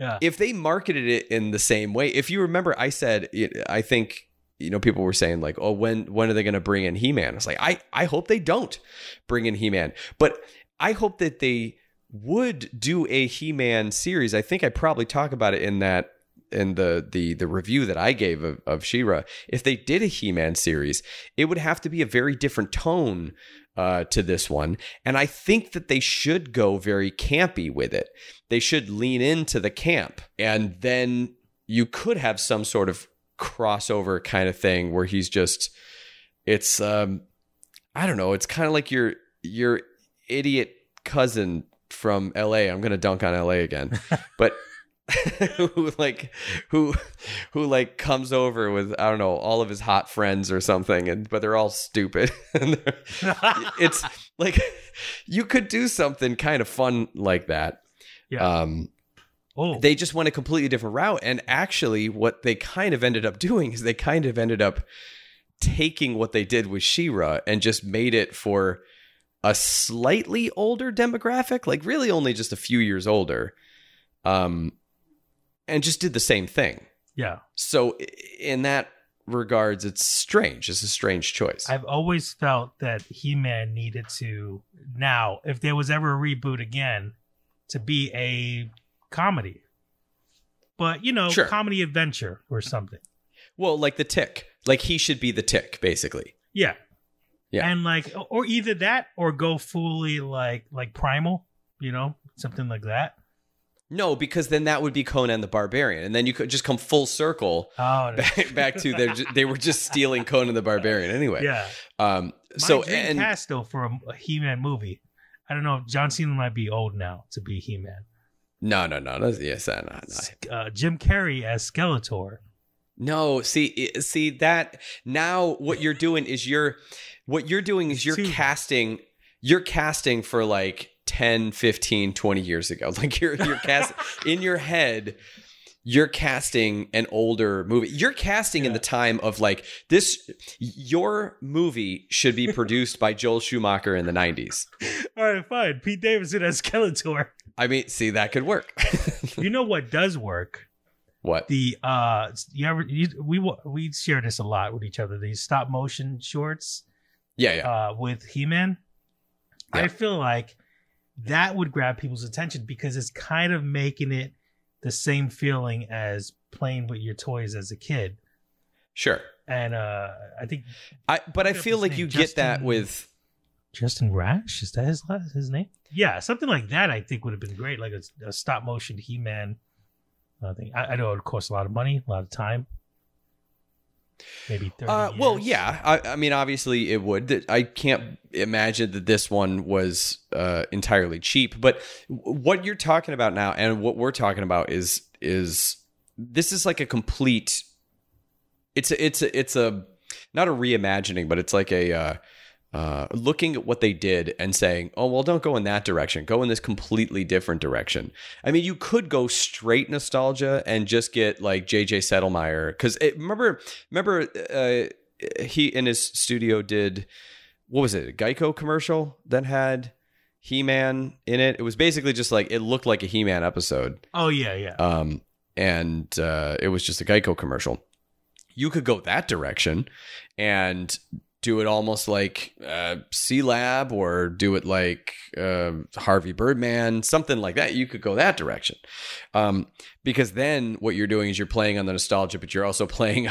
Yeah. if they marketed it in the same way, if you remember, I said, I think you know people were saying like, oh, when when are they going to bring in He Man? It's like I I hope they don't bring in He Man, but I hope that they would do a He Man series. I think I probably talk about it in that in the the the review that I gave of, of She-Ra, if they did a He-Man series, it would have to be a very different tone uh, to this one, and I think that they should go very campy with it. They should lean into the camp, and then you could have some sort of crossover kind of thing where he's just it's um I don't know, it's kind of like your your idiot cousin from LA. I'm going to dunk on LA again. But who like who who like comes over with I don't know all of his hot friends or something and but they're all stupid. And they're- it's like you could do something kind of fun like that. Yeah. Um oh, they just went a completely different route and actually what they kind of ended up doing is they kind of ended up taking what they did with She-Ra and just made it for a slightly older demographic like really only just a few years older um and just did the same thing yeah. so in that regards it's strange it's a strange choice I've always felt that He Man needed to now, if there was ever a reboot again, to be a comedy. But you know, Sure. comedy adventure or something. well like the tick like he should be the tick basically Yeah. Yeah. And like or either that or go fully like like primal, you know, something like that. No because then that would be conan the barbarian and then you could just come full circle Oh back, back to they they were just stealing Conan the Barbarian anyway. yeah. Um. My So dream and cast though for a, a He-Man movie. I don't know if John Cena might be old now to be He-Man. no, no, no, no. Yes, no, no, no. Uh, Jim Carrey as Skeletor. No, see, see that now. What you're doing is you're, what you're doing is you're Too- casting, you're casting for like 10, 15, 20 years ago. Like you're you're cast in your head. You're casting an older movie. You're casting in the time of like this. Your movie should be produced by Joel Schumacher in the 90s. All right, fine. Pete Davidson as Skeletor. I mean, see, that could work. You know what does work? what? The uh, you ever you, we we share this a lot with each other. These stop motion shorts Yeah, yeah. uh, with He Man. Yeah. I feel like that would grab people's attention because it's kind of making it the same feeling as playing with your toys as a kid. Sure. And uh, I think I but I feel like you get that with Justin Rash is that his last, his name? Yeah, something like that. I think would have been great, like a, a stop motion He Man. I think I, I know it would cost a lot of money, a lot of time. Maybe thirty. uh well years. yeah I, I mean obviously it would I can't imagine that this one was uh entirely cheap but what you're talking about now and what we're talking about is is this is like a complete it's a it's a it's a not a reimagining but it's like a uh uh, looking at what they did and saying, "Oh well, don't go in that direction. Go in this completely different direction." I mean, you could go straight nostalgia and just get like J.J. Sedelmaier because remember, remember, uh, he in his studio did what was it? A Geico commercial that had He-Man in it. It was basically just like it looked like a He-Man episode. Oh yeah, yeah. Um, and uh, it was just a Geico commercial. You could go that direction and do it almost like uh, Sealab or do it like uh, Harvey Birdman, something like that. You could go that direction. Um, because then what you're doing is you're playing on the nostalgia, but you're also playing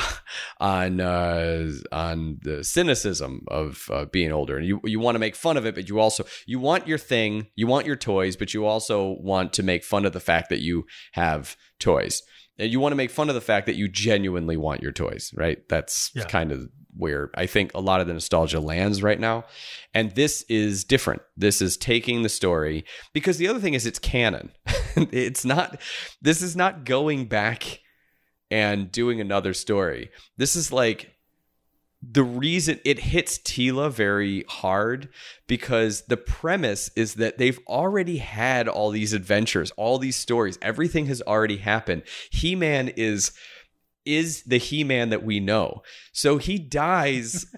on uh, on the cynicism of uh, being older, and you you want to make fun of it, but you also you want your thing, you want your toys, but you also want to make fun of the fact that you have toys. And you want to make fun of the fact that you genuinely want your toys, right? That's Yeah. kind of where I think a lot of the nostalgia lands right now. And this is different. This is taking the story because the other thing is it's canon. it's not this is not going back and doing another story. This is like the reason it hits Teela very hard because the premise is that they've already had all these adventures, all these stories, everything has already happened. He-Man is is the He-Man that we know. So he dies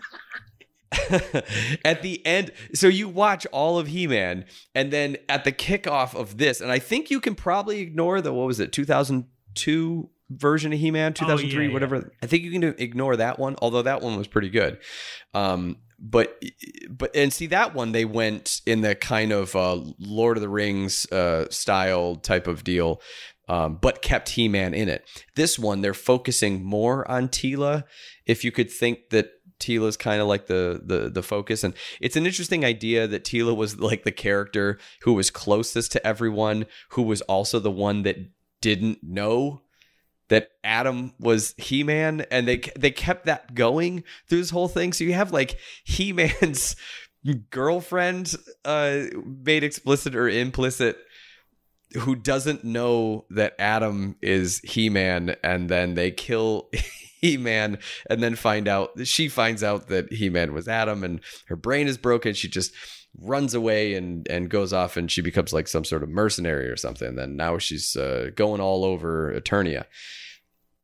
at the end. So you watch all of He-Man and then at the kickoff of this and I think you can probably ignore the what was it 2002 version of He-Man 2003 Oh, yeah, yeah. whatever. I think you can ignore that one although that one was pretty good. Um but but and see that one they went in the kind of uh, Lord of the Rings uh, style type of deal, um, but kept He Man in it. This one they're focusing more on Teela. If you could think that Teela's kind of like the the the focus, and it's an interesting idea that Teela was like the character who was closest to everyone, who was also the one that didn't know that Adam was He Man, and they they kept that going through this whole thing. So you have like He Man's girlfriend uh, made explicit or implicit who doesn't know that Adam is He Man, and then they kill He Man, and then find out she finds out that He Man was Adam, and her brain is broken. She just runs away and and goes off, and she becomes like some sort of mercenary or something. And then now she's uh, going all over Eternia.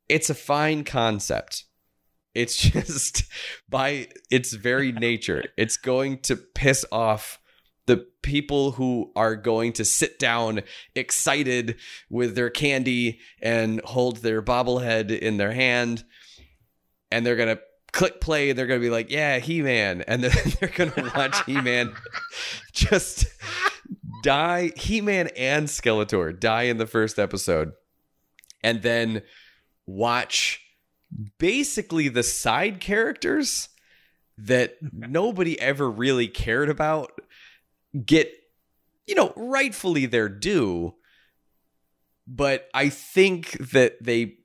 It's a fine concept. It's just by its very nature, it's going to piss off the people who are going to sit down excited with their candy and hold their bobblehead in their hand and they're going to click play and they're going to be like yeah he-man. And then they're going to watch he-man just die. He-man and skeletor die in the first episode and then watch basically the side characters that nobody ever really cared about get you know rightfully their due but i think that they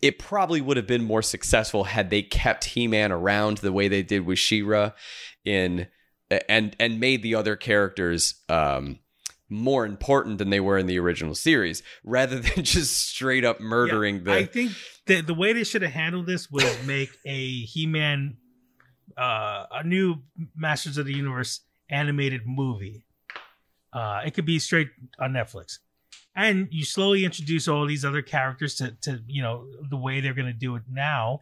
it probably would have been more successful had they kept he-man around the way they did with She-Ra in and and made the other characters um more important than they were in the original series rather than just straight up murdering Yeah, I think the the way they should have handled this was make a He-Man, uh, a new Masters of the Universe animated movie. Uh, it could be straight on Netflix, and you slowly introduce all these other characters to to you know the way they're going to do it now,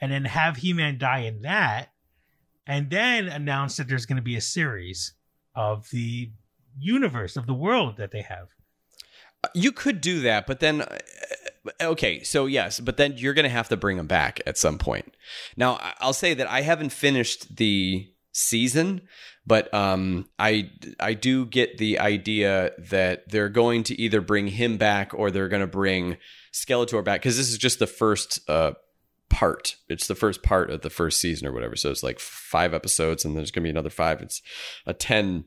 and then have He-Man die in that, and then announce that there's going to be a series of the universe of the world that they have. You could do that, but then uh, okay, so yes, but then you're going to have to bring them back at some point. Now, I'll say that I haven't finished the season, but um I I do get the idea that they're going to either bring him back or they're going to bring Skeletor back cuz this is just the first uh part. It's the first part of the first season or whatever. So it's like 5 episodes and there's going to be another 5. It's a 10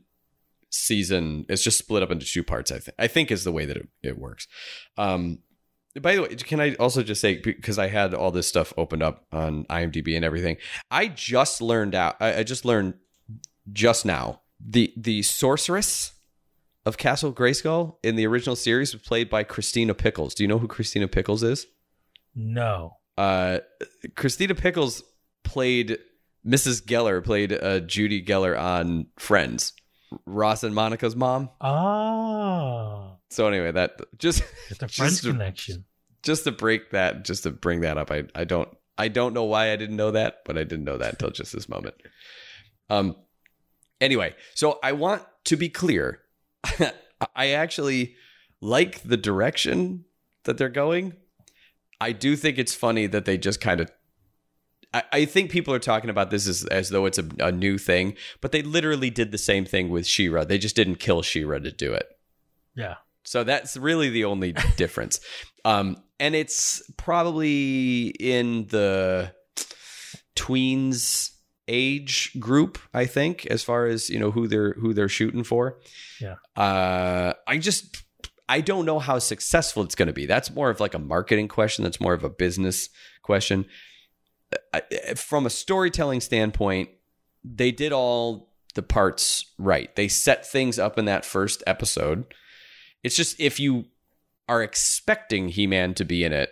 season it's just split up into two parts i think i think is the way that it, it works um by the way can i also just say because i had all this stuff opened up on imdb and everything i just learned out i, I just learned just now the the sorceress of castle grayskull in the original series was played by christina pickles do you know who christina pickles is No, uh christina pickles played mrs geller played uh judy geller on friends ross and monica's mom oh, so anyway that just it's a Friends to- connection. just to break that just to bring that up i i don't I don't know why I didn't know that, but I didn't know that until just this moment. Um. Anyway, so I want to be clear. I actually like the direction that they're going. I do think it's funny that they just kind of. I, I think people are talking about this as, as though it's a, a new thing, but they literally did the same thing with She-Ra. They just didn't kill She-Ra to do it. Yeah. So that's really the only difference. Um, and it's probably in the tweens age group, I think, as far as you know who they're who they're shooting for. Yeah. Uh, I just I don't know how successful it's going to be. That's more of like a marketing question. That's more of a business question. I, from a storytelling standpoint, they did all the parts right. They set things up in that first episode. It's just if you are expecting He-Man to be in it,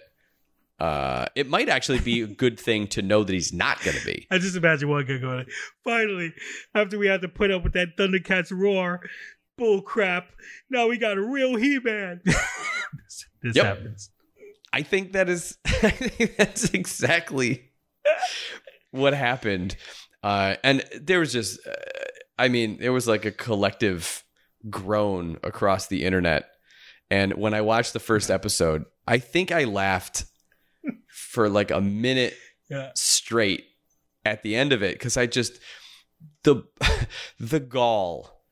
uh, it might actually be a good thing to know that he's not going to be. I just imagine one guy going, finally, after we had to put up with that Thundercats roar, bull crap, now we got a real He Man. this this Yep. happens. I think that is I think that's exactly what happened. Uh, and there was just, uh, I mean, there was like a collective groan across the internet. And when I watched the first episode, I think I laughed for like a minute Yeah. straight at the end of it because I just the the gall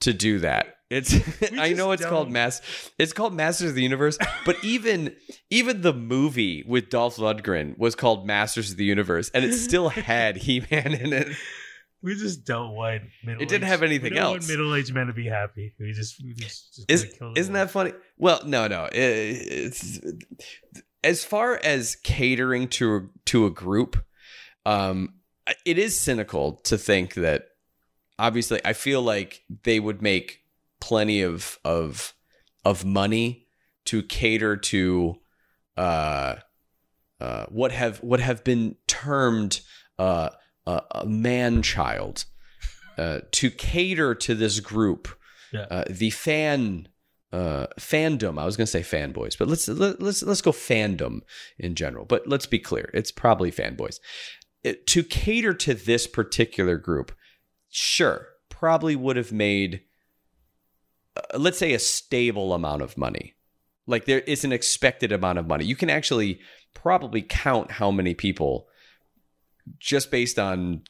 to do that. It's I know it's called don't. Mass it's called Masters of the Universe, but even even the movie with Dolph Lundgren was called Masters of the Universe and it still had He-Man in it. We just don't want middle. It didn't have anything else. Middle-aged men to be happy. We just, we just, just is, isn't that funny? Well, no, no. It- it's as far as catering to to a group, um, it is cynical to think that. Obviously, I feel like they would make plenty of of of money to cater to uh, uh, what have what have been termed uh, a, a man child uh, to cater to this group Yeah. uh, the fan uh, fandom. I was going to say fanboys, but let's let, let's let's go fandom in general. But let's be clear, it's probably fanboys. It- to cater to this particular group, sure, probably would have made uh, let's say a stable amount of money. Like there is an expected amount of money. You can actually probably count how many people just based on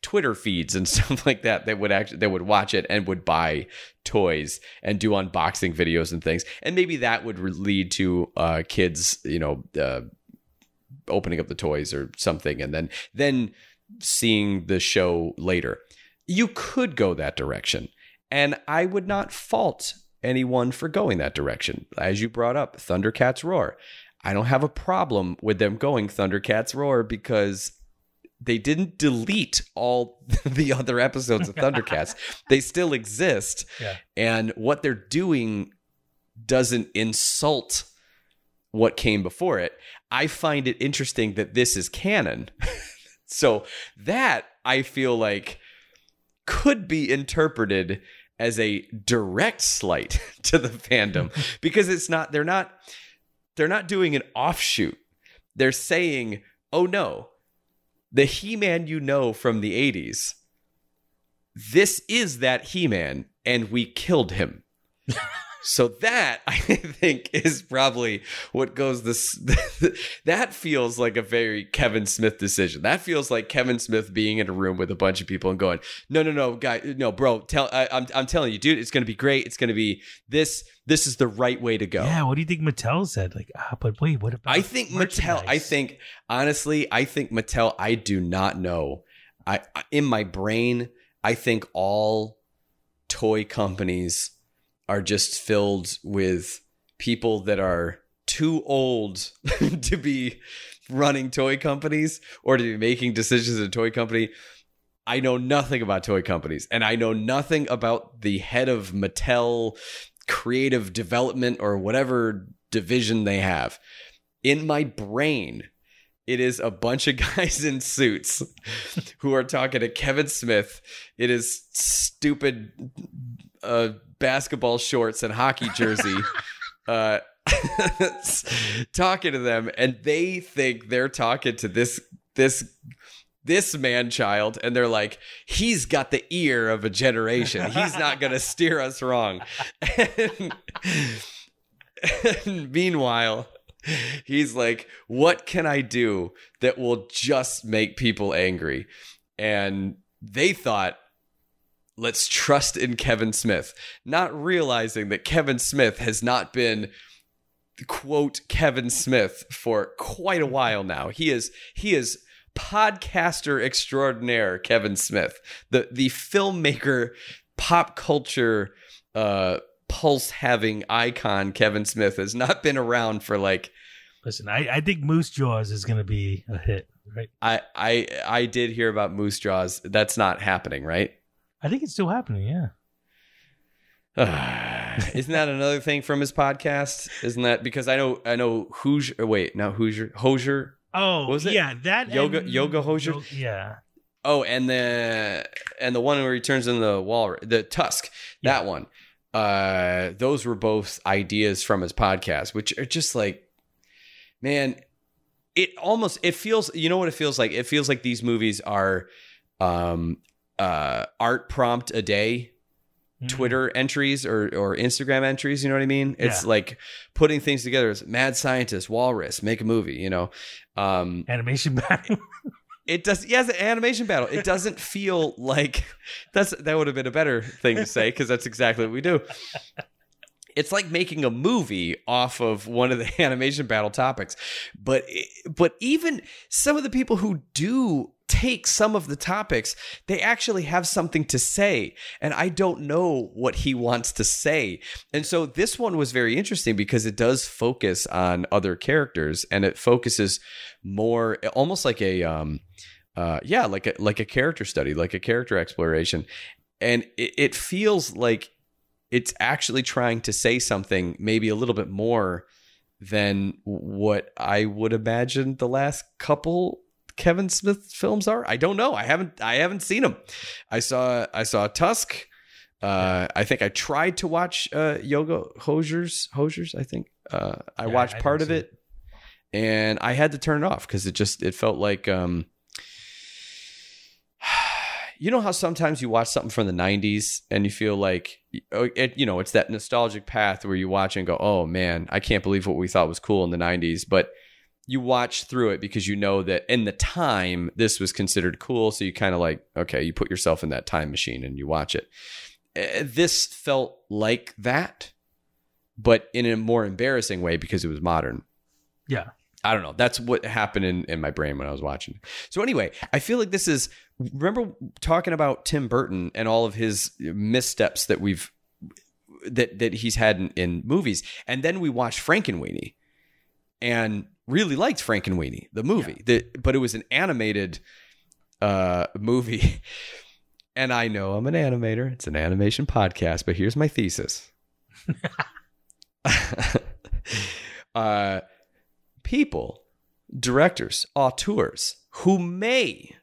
Twitter feeds and stuff like that that would actually that would watch it and would buy toys and do unboxing videos and things, and maybe that would lead to uh, kids, you know, uh, opening up the toys or something, and then then seeing the show later. You could go that direction, and I would not fault anyone for going that direction. As you brought up, Thundercats Roar. I don't have a problem with them going Thundercats Roar because they didn't delete all the other episodes of Thundercats. they still exist. Yeah. And what they're doing doesn't insult what came before it. I find it interesting that this is canon. so that I feel like could be interpreted as a direct slight to the fandom because it's not they're not they're not doing an offshoot. They're saying, "Oh no, the He-Man you know from the 80s. This is that He-Man and we killed him." so that I think is probably what goes this that feels like a very Kevin Smith decision. That feels like Kevin Smith being in a room with a bunch of people and going, "No, no, no, guy, no, bro, tell I, I'm I'm telling you, dude, it's going to be great. It's going to be this this is the right way to go." Yeah, what do you think Mattel said? Like, ah, but wait, what about? I think Mattel. I think honestly, I think Mattel. I do not know. I- in my brain, I think all toy companies are just filled with people that are too old to be running toy companies or to be making decisions in a toy company. I know nothing about toy companies, and I know nothing about the head of Mattel creative development or whatever division they have. In my brain, it is a bunch of guys in suits who are talking to Kevin Smith. It is stupid uh, basketball shorts and hockey jersey. uh, talking to them, and they think they're talking to this this this man child and they're like he's got the ear of a generation he's not going to steer us wrong and, and meanwhile he's like what can i do that will just make people angry and they thought let's trust in kevin smith not realizing that kevin smith has not been quote kevin smith for quite a while now he is he is podcaster extraordinaire Kevin Smith, the the filmmaker, pop culture, uh, pulse having icon Kevin Smith has not been around for like. Listen, I, I think Moose Jaws is going to be a hit, right? I I I did hear about Moose Jaws. That's not happening, right? I think it's still happening. Yeah. Isn't that another thing from his podcast? Isn't that because I know I know Hoosier? Wait, now Hoosier Hosier Oh, What was it? yeah, that Yoga- and- Yoga Hosers? Yo- Yeah, Oh, and the and the one where he turns in the wall, the Tusk, that one. Uh, those were both ideas from his podcast, which are just like, man, it almost it feels. You know what it feels like? It feels like these movies are, um, uh, art prompt a day. Mhm. Twitter entries or or Instagram entries, you know what I mean? It's Yeah. like putting things together. It's mad scientist, walrus, make a movie, you know. Um, animation battle. it does. Yes, an animation battle. It doesn't feel like that's that would have been a better thing to say because that's exactly what we do. It's like making a movie off of one of the animation battle topics, but but even some of the people who do take some of the topics, they actually have something to say, and I don't know what he wants to say. And so this one was very interesting because it does focus on other characters, and it focuses more, almost like a um, uh, yeah, like a like a character study, like a character exploration, and it, it feels like it's actually trying to say something maybe a little bit more than what I would imagine the last couple Kevin Smith films are. I don't know. I haven't I haven't seen them. I saw I saw Tusk. Uh, I think I tried to watch uh, Yoga Hosers Hosier's. I think uh, I Yeah, watched I part of didn't it, and I had to turn it off because it just it felt like um, you know how sometimes you watch something from the 90s and you feel like oh, it, you know it's that nostalgic path where you watch and go oh man i can't believe what we thought was cool in the 90s but you watch through it because you know that in the time this was considered cool. So you kind of like okay you put yourself in that time machine and you watch it. Eh, this felt like that but in a more embarrassing way because it was modern. Yeah, I don't know. That's what happened in, in my brain when I was watching. So anyway, I feel like this is remember talking about Tim Burton and all of his missteps that we've that that he's had in, in movies, and then we watched Frankenweenie, and really liked Frankenweenie the movie. That but it was an animated uh, movie, and I know I'm an animator. It's an animation podcast, but here's my thesis. uh, people, directors, auteurs who may,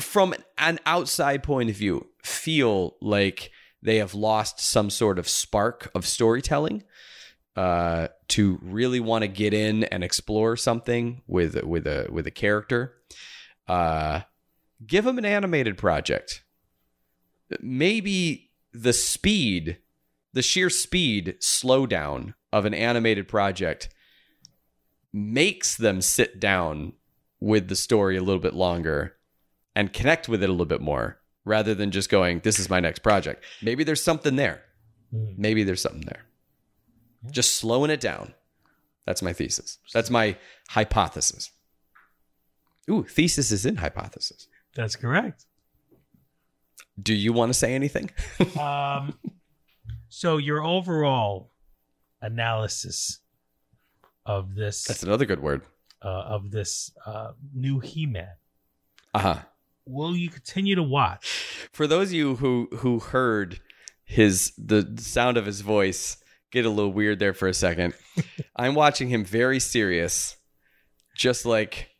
from an outside point of view, feel like they have lost some sort of spark of storytelling. Uh, to really want to get in and explore something with with a with a character, uh, give them an animated project. Maybe the speed, the sheer speed slowdown of an animated project makes them sit down with the story a little bit longer and connect with it a little bit more rather than just going, This is my next project. Maybe there's something there. Mhm. Maybe there's something there. Just slowing it down. That's my thesis. That's my hypothesis. Ooh, thesis is in hypothesis. that's correct. Do you want to say anything? Um, so your overall analysis of this That's another good word. uh, of this uh, new He-Man. Uh huh. Will you continue to watch? For those of you who who heard his the sound of his voice get a little weird there for a second, I'm watching him very serious, just like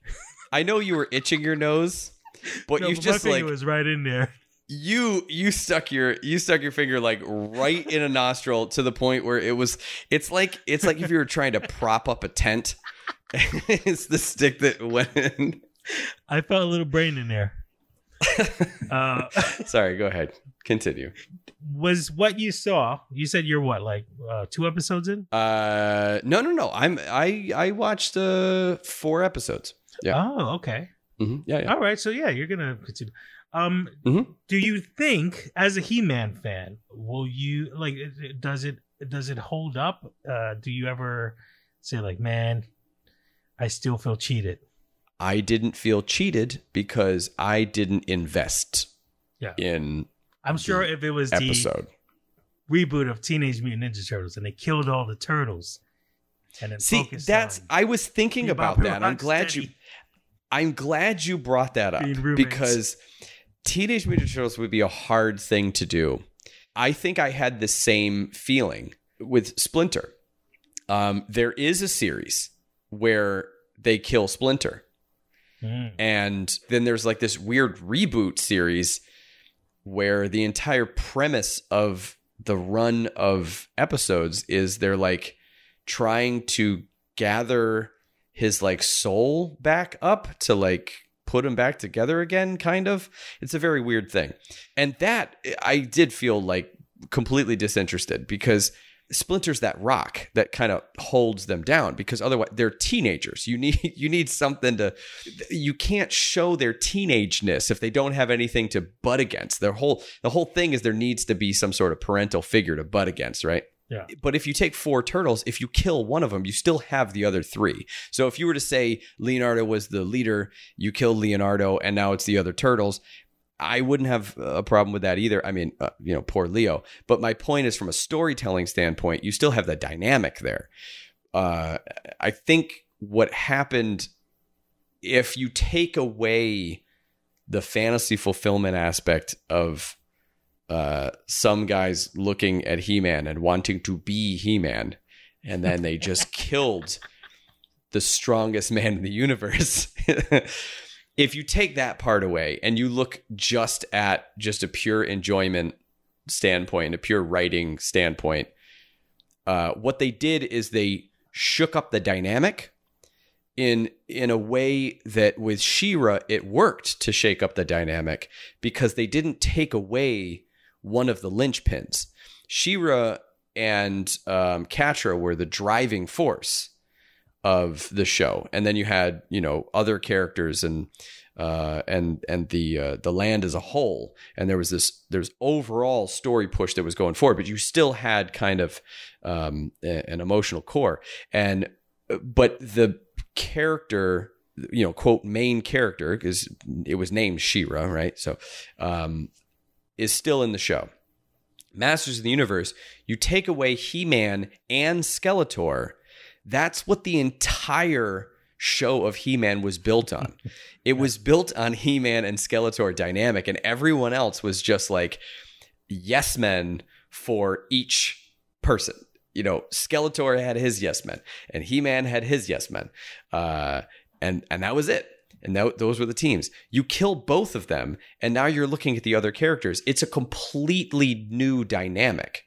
I know you were itching your nose, but No, but just like was right in there. you you stuck your you stuck your finger like right in a nostril to the point where it was it's like it's like if you were trying to prop up a tent it's the stick that went in I felt a little brain in there. uh, sorry go ahead continue was what you saw? You said you're what, like uh, two episodes in? uh no no no i'm i i watched uh four episodes Yeah. Oh, okay. hmm yeah yeah All right. So yeah, you're gonna continue. Um, Mhm. do you think, as a He-Man fan, will you like? Does it does it hold up? Uh, do you ever say like, man, I still feel cheated? I didn't feel cheated because i didn't invest Yeah. in I'm sure if it was episode the reboot of Teenage Mutant Ninja Turtles and they killed all the turtles, and then see that's i was thinking about that i'm glad you I'm glad you brought that up because Teenage Mutant Turtles would be a hard thing to do. I think I had the same feeling with Splinter. Um, there is a series where they kill Splinter, Mm. and then there's like this weird reboot series where the entire premise of the run of episodes is they're like trying to gather his like soul back up to like put him back together again kind of it's a very weird thing and that i did feel like completely disinterested because Splinter's that rock that kind of holds them down because otherwise they're teenagers. You need you need something to you can't show their teenageness if they don't have anything to butt against. Their whole the whole thing is there needs to be some sort of parental figure to butt against, right? Yeah. But if you take four turtles, if you kill one of them, you still have the other three. So if you were to say Leonardo was the leader, you killed Leonardo, and now it's the other turtles, I wouldn't have a problem with that either. I mean, uh, you know, poor Leo. But my point is, from a storytelling standpoint, you still have the dynamic there. Uh, I think what happened if you take away the fantasy fulfillment aspect of uh, some guys looking at He-Man and wanting to be He-Man, and then they just killed the strongest man in the universe. if you take that part away and you look just at just a pure enjoyment standpoint, a pure writing standpoint, uh, what they did is they shook up the dynamic in in a way that with She-Ra it worked to shake up the dynamic because they didn't take away one of the linchpins. She-Ra and um, Catra were the driving force of the show, and then you had you know other characters and uh, and and the uh, the land as a whole, and there was this there's overall story push that was going forward, but you still had kind of um, an emotional core, and but the character you know quote main character because it was named She-Ra right? So um, is still in the show. Masters of the Universe, you take away He Man and Skeletor, that's what the entire show of He Man was built on. it was built on He Man and Skeletor dynamic, and everyone else was just like yes men for each person. You know, Skeletor had his yes men, and He Man had his yes men, uh, and and that was it and that, those were the teams. You kill both of them, and now you're looking at the other characters. It's a completely new dynamic.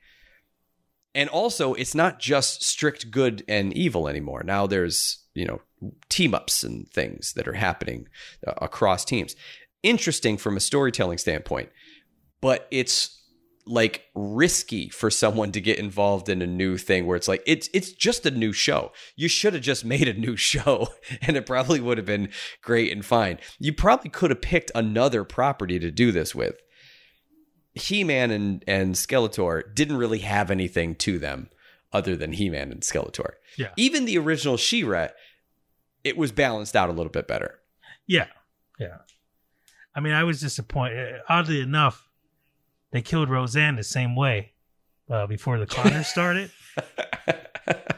And also, it's not just strict good and evil anymore. Now there's, you know, team ups and things that are happening uh, across teams. Interesting from a storytelling standpoint, but it's like risky for someone to get involved in a new thing where it's like it's it's just a new show. You should have just made a new show and it probably would have been great and fine. You probably could have picked another property to do this with. He-Man and and Skeletor didn't really have anything to them other than He-Man and Skeletor. Yeah. Even the original She-Ra it was balanced out a little bit better. Yeah, yeah. I mean, I was disappointed. Oddly enough, they killed Roseanne the same way uh, before the Conners started,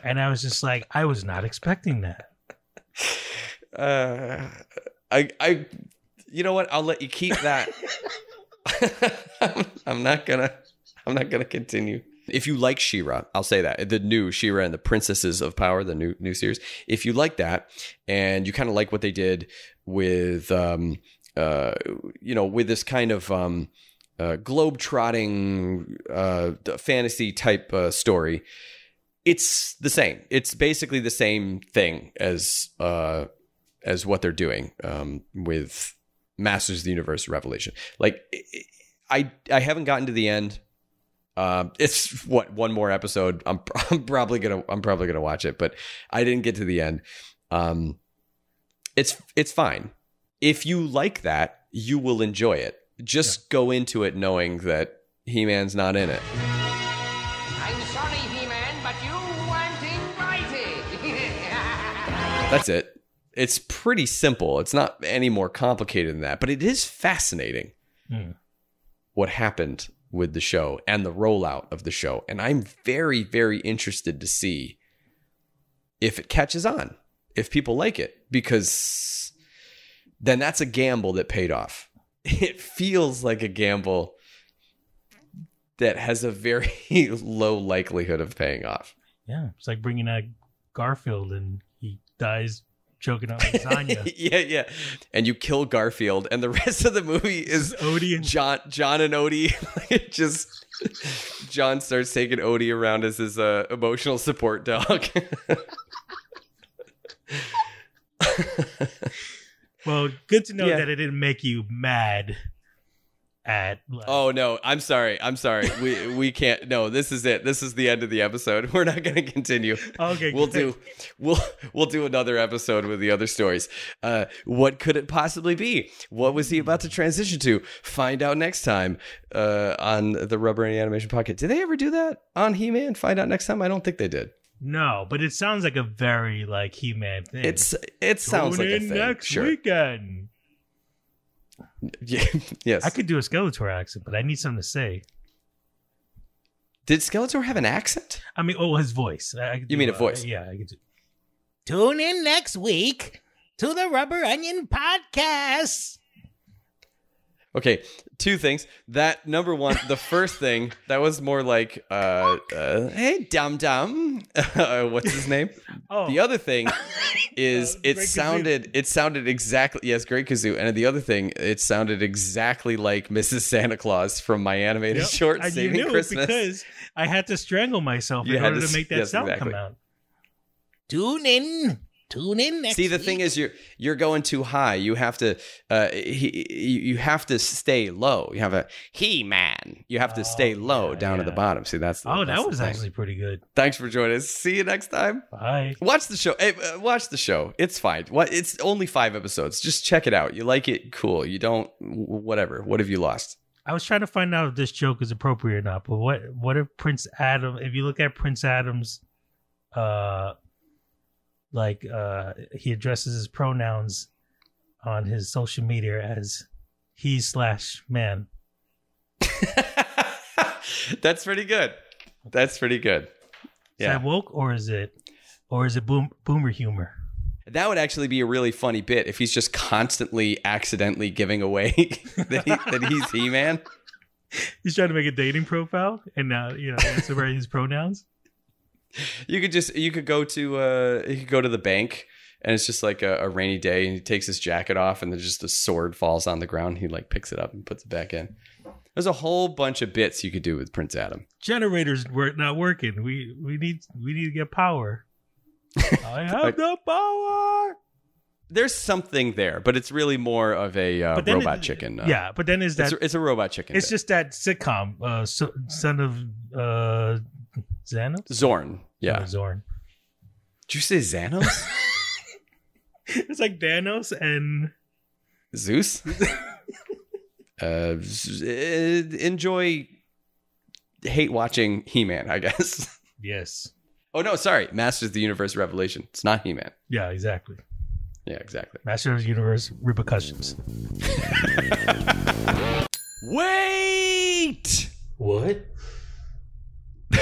and I was just like, I was not expecting that. Uh, I, I, you know what? I'll let you keep that. I'm not gonna, I'm not gonna continue. If you like She-Ra, I'll say that the new She-Ra and the Princesses of Power, the new new series. If you like that, and you kind of like what they did with, um, uh, you know, with this kind of um, uh, globe-trotting uh, fantasy type uh, story. It's the same. It's basically the same thing as uh, as what they're doing um, with Masters of the Universe Revelation. Like I I haven't gotten to the end. Um, it's what one more episode. I'm, I'm probably gonna I'm probably gonna watch it, but I didn't get to the end. Um, it's it's fine. If you like that, you will enjoy it. Just go into it knowing that He Man's not in it. I'm sorry, He-Man, but you weren't invited. That's it. It's pretty simple. It's not any more complicated than that, but it is fascinating Hmm. what happened with the show and the rollout of the show. And I'm very, very interested to see if it catches on, if people like it, because then that's a gamble that paid off. It feels like a gamble that has a very low likelihood of paying off. Yeah, it's like bringing out Garfield and he dies choking on lasagna. yeah, yeah. And you kill Garfield, and the rest of the movie is Odie and Jon, Jon and Odie. It just Jon starts taking Odie around as his uh, emotional support dog. well, good to know Yeah. that it didn't make you mad at. Like, oh no, I'm sorry. I'm sorry. We we can't. No, this is it. This is the end of the episode. We're not going to continue. Okay, we'll good. do we'll we'll do another episode with the other stories. Uh, what could it possibly be? What was he about to transition to? Find out next time uh, on the Rubber and Animation Pocket. Did they ever do that on He Man? Find out next time. I don't think they did. no, but it sounds like a very like He-Man thing. It's it sounds Tune like a in thing. next sure. weekend. Yeah, yes. I could do a Skeletor accent, but I need something to say. Did Skeletor have an accent? I mean, oh, his voice. I, I could You do, mean a uh, voice? yeah, I could do. Tune in next week to the Rubber Onion Podcast. Okay, two things. That number one, the first thing that was more like, uh, uh "Hey, dum dum," uh, what's his name? Oh, The other thing is Uh, it Great Gazoo. sounded it sounded exactly yes, Great Gazoo. And the other thing, it sounded exactly like Mrs. Santa Claus from my animated Yep. short And you Saving knew Christmas. because I had to strangle myself You in order to to, make that yes, sound exactly. come out. Tune in. Tune in next See, the thing is, you're you're going too high. You have to, uh, he, you you have to stay low. You have a he man. You have to stay Oh, low yeah, down to yeah. the bottom. See, that's the, Oh, that's that the was thing. actually pretty good. Thanks for joining us. See you next time. Bye. Watch the show. Hey, uh, watch the show. It's fine. What? It's only five episodes. Just check it out. You like it? Cool. You don't? Whatever. What have you lost? I was trying to find out if this joke is appropriate or not, but what what if Prince Adam if you look at Prince Adam's uh like uh he addresses his pronouns on his social media as he slash man. That's pretty good. That's pretty good. Is that woke or is it or is it boom boomer humor? That would actually be a really funny bit if he's just constantly accidentally giving away that, he, that he's He Man. He's trying to make a dating profile and now you know that's where his pronouns. You could just you could go to uh you could go to the bank and it's just like a, a rainy day and he takes his jacket off and then just a sword falls on the ground. He like picks it up and puts it back in. There's a whole bunch of bits you could do with Prince Adam. Generators were not working. We we need we need to get power. I have the power. There's something there, but it's really more of a uh, robot it- chicken. Uh, yeah, but then is it's, that a, it's a robot chicken. It's bit. just that sitcom, uh, so, son of uh, Xanos. Zorn. Yeah. Of Zorn. Did you say Xanos? It's like Thanos and Zeus? uh, uh, enjoy hate watching He Man, I guess. yes, Oh no, sorry, Masters of the Universe Revelation. It's not He Man. yeah, exactly. Yeah, exactly. Master of the Universe repercussions. Wait! What?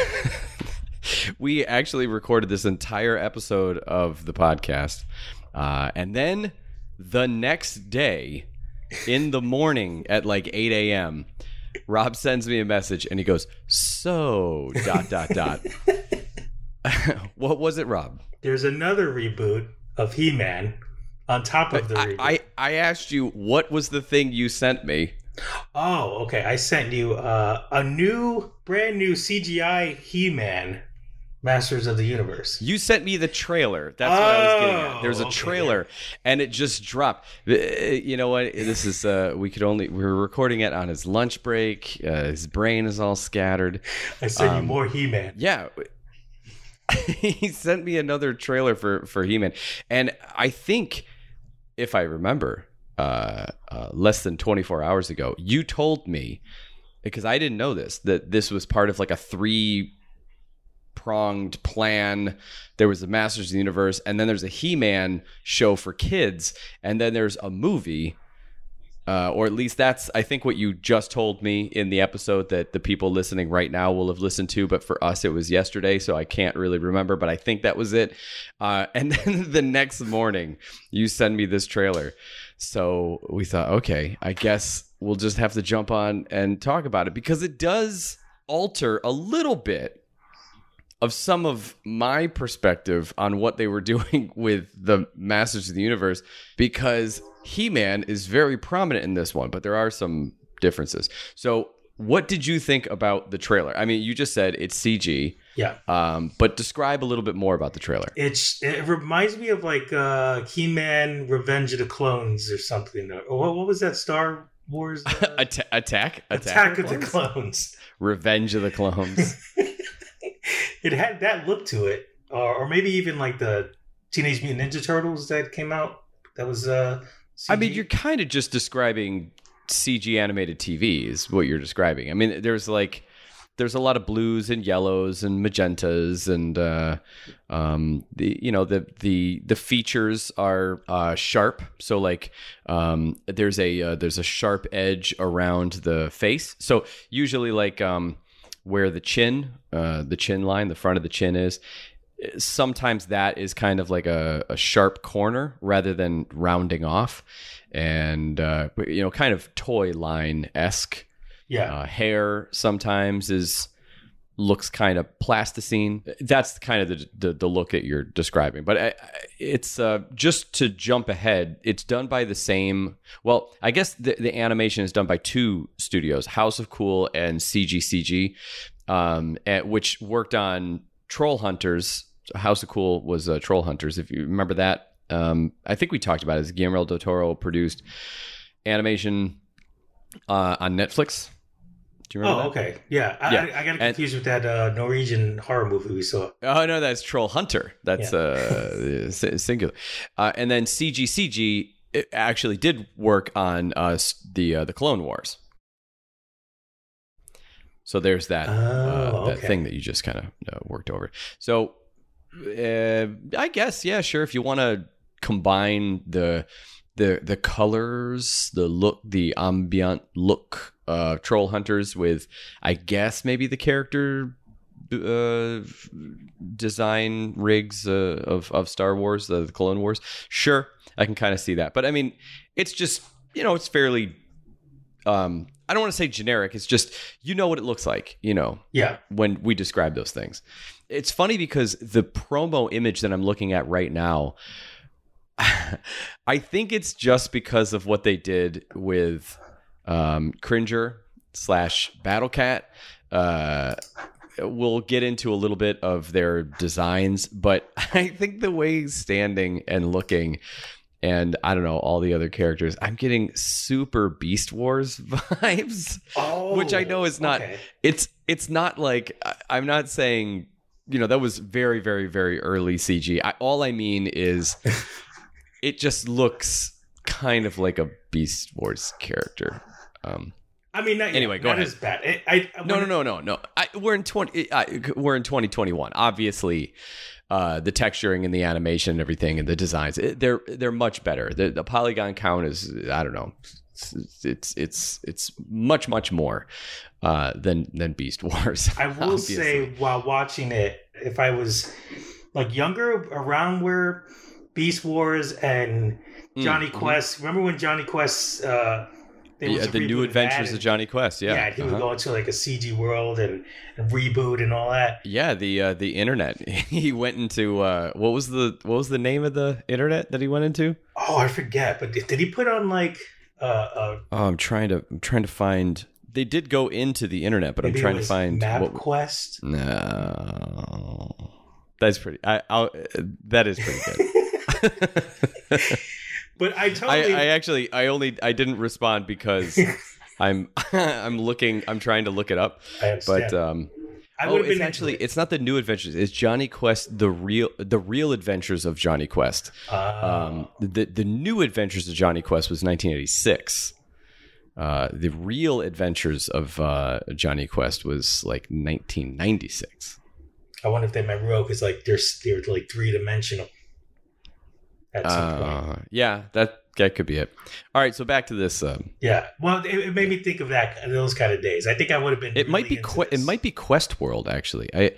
we actually recorded this entire episode of the podcast. Uh, and then the next day, in the morning at like 8 a.m., Rob sends me a message and he goes, So, dot, dot, dot. what was it, Rob? There's another reboot of He-Man on top of the I, reboot. I, I asked you, what was the thing you sent me? Oh, okay. I sent you uh, a new, brand new CGI He-Man, Masters of the Universe. You sent me the trailer. That's what I was getting at. Oh, There's a okay, trailer, and it just dropped. Uh, You know what? This is uh, we could only we were recording it on his lunch break. Uh, his brain is all scattered. I sent you Um, more He-Man. Yeah. he sent me another trailer for for He-Man, and I think if I remember, uh, uh, less than 24 hours ago, you told me because I didn't know this that this was part of like a three pronged plan. There was the Masters of the Universe, and then there's a He-Man show for kids, and then there's a movie. Uh, or at least that's I think what you just told me in the episode that the people listening right now will have listened to, but for us it was yesterday, so I can't really remember. But I think that was it. Uh, and then the next morning, you send me this trailer, so we thought, okay, I guess we'll just have to jump on and talk about it because it does alter a little bit of some of my perspective on what they were doing with the Masters of the Universe because He Man is very prominent in this one, but there are some differences. So, what did you think about the trailer? I mean, you just said it's CG, Yeah. um, but describe a little bit more about the trailer. It's it reminds me of like uh He-Man Revenge of the Clones or something. Or what, what was that Star Wars uh, Atta- attack, Attack of the Clones? Clones? Revenge of the Clones. it had that look to it. Or, or maybe even like the Teenage Mutant Ninja Turtles that came out. That was uh I mean, you're kind of just describing CG animated TV is what you're describing. I mean, there's like there's a lot of blues and yellows and magentas and uh, um, the you know the the the features are uh, sharp. So like um, there's a uh, there's a sharp edge around the face. So usually like um, where the chin uh, the chin line the front of the chin is sometimes that is kind of like a, a sharp corner rather than rounding off and uh, you know kind of toy line esque yeah. uh, hair sometimes is looks kind of plasticine. That's kind of the, the, the look that you're describing. But I, I- it's uh, just to jump ahead it's done by the same well i guess the, the animation is done by two studios house of cool and cgcg um, at, which worked on troll hunters. House of cool was uh, troll hunters if you remember that. Um, i think we talked about it. As guillermo del toro produced animation uh, on netflix do you remember Oh, that? okay. Yeah. I, Yeah. I, I got And- confused with that uh, Norwegian horror movie we saw. Oh no, that's Troll Hunter. That's uh singular. Uh, and then CGCG it actually did work on uh, the uh, the Clone Wars. So there's that uh, Oh, that okay. thing that you just kind of uh, worked over. So uh, I guess yeah, sure. If you want to combine the the the colors, the look, the ambient look, uh, troll hunters with, I guess maybe the character uh, design rigs uh, of of Star Wars, the, Clone Wars. Sure, I can kind of see that, but I mean, it's just you know, it's fairly. Um, I don't want to say generic. It's just you know what it looks like. You know, Yeah. when we describe those things. It's funny because the promo image that I'm looking at right now, I think it's just because of what they did with um, Cringer slash Battle Cat. Uh, we'll get into a little bit of their designs, but I think the way he's standing and looking. And I don't know all the other characters. I'm getting super Beast Wars vibes Oh, which I know is not. okay. It's it's not like I'm not saying you know that was very very very early CG. I, all I mean is it just looks kind of like a Beast Wars character. Um, I mean, not, Anyway, yeah, go not ahead. as bad. I, I, no, no, no, no, no. I, we're in twenty. I, we're in 2021. Obviously, uh, the texturing and the animation and everything and the designs it- they're they're much better. The, the polygon count is I don't know. It's it's it's, it's much much more uh, than than Beast Wars. I will obviously. say, while watching it, if I was like younger, around where Beast Wars and Mm, Jonny mhm. Quest, remember when Jonny Quest, uh, there Yeah, the new adventures of and- Jonny Quest. Yeah, Yeah, he would uh-huh. go into like a CG world and, and reboot and all that. Yeah, the uh, the internet. he went into uh, what was the what was the name of the internet that he went into? Oh, I forget. But did, he put on like uh, uh, Oh, I'm trying to. I'm trying to find. They did go into the internet, but I'm trying to find what. MapQuest. No, that's pretty. I. I'll, that is pretty good. But I I, totally. I actually. I only. I didn't respond because I'm. I'm looking. I'm trying to look it up. I understand. But um. I oh, would have it's actually. it. It's not the new adventures. It's Jonny Quest. The real. The real adventures of Jonny Quest. Ah. Um, the the new Adventures of Jonny Quest was 1986. Uh, the real Adventures of uh, Jonny Quest was like 1996. I wonder if they meant real because like they're they're like three dimensional. At some point. Uh, yeah, that that could be it. All right, so back to this. Um, Yeah. Well, it, it made me think of that those kind of days. I think I would have been. it might be que- it might be Quest World actually. I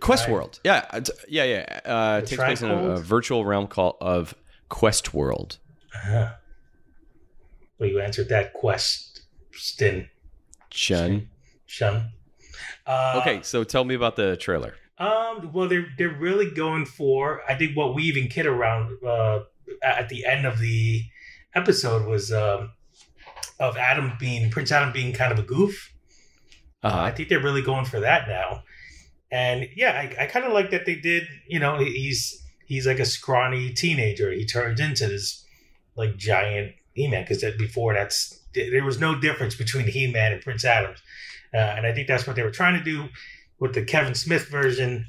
Quest. World. Yeah, it's- yeah, yeah. Uh, it takes place in a, a virtual realm called of Quest World. Uh-huh. Well, you answered that question, Jen. Shun. Uh, Okay, so tell me about the trailer. Um. Well, they're they're really going for. I think what we even kid around uh, at the end of the episode was um, of Adam being Prince Adam being kind of a goof. Uh, I Uh-huh. think they're really going for that now. And yeah, I, I kind of like that they did. You know, he's he's like a scrawny teenager. He turns into this like giant He-Man because that before that's there was no difference between He-Man and Prince Adams, uh, and I think that's what they were trying to do with the Kevin Smith version.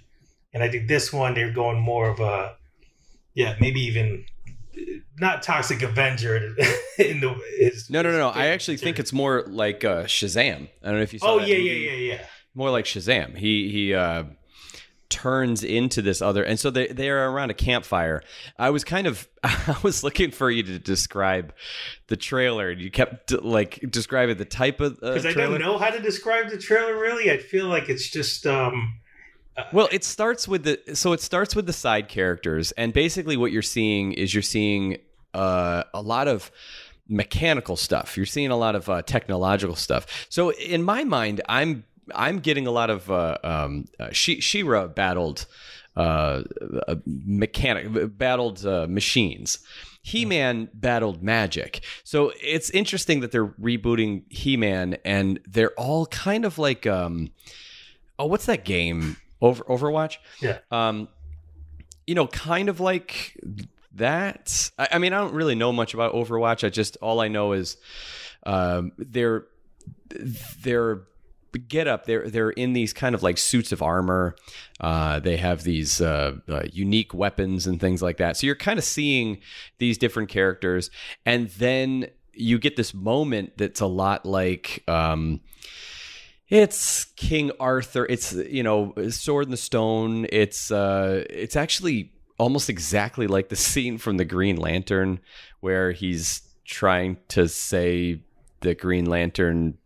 And I think this one they're going more of a yeah, maybe even not Toxic Avenger in the his No, no, no, no. I actually think it's more like uh, Shazam. I don't know if you saw. oh yeah, movie. yeah, yeah, yeah. more like Shazam. He he uh, turns into this other, and so they they are around a campfire. I was kind of I was looking for you to describe the trailer, and you kept like describing the type of uh, because I don't know how to describe the trailer really. I feel like it's just um Well, it starts with the so it starts with the side characters, and basically what you're seeing is you're seeing uh, a lot of mechanical stuff. You're seeing a lot of uh, technological stuff. So in my mind, I'm I'm getting a lot of uh, um, uh, She She-Ra battled uh, uh, mechanic battled uh, machines. He-Man battled magic. So it's interesting that they're rebooting He-Man and they're all kind of like um oh what's that game? Over Overwatch? yeah. Um you know, kind of like that. I, I mean, I don't really know much about Overwatch. I just all I know is um they're they're get up they're they're in these kind of like suits of armor uh, they have these uh, uh, unique weapons and things like that so you're kind of seeing these different characters and then you get this moment that's a lot like um, it's King Arthur. It's you know Sword in the Stone. It's uh, it's actually almost exactly like the scene from the Green Lantern where he's trying to say the Green Lantern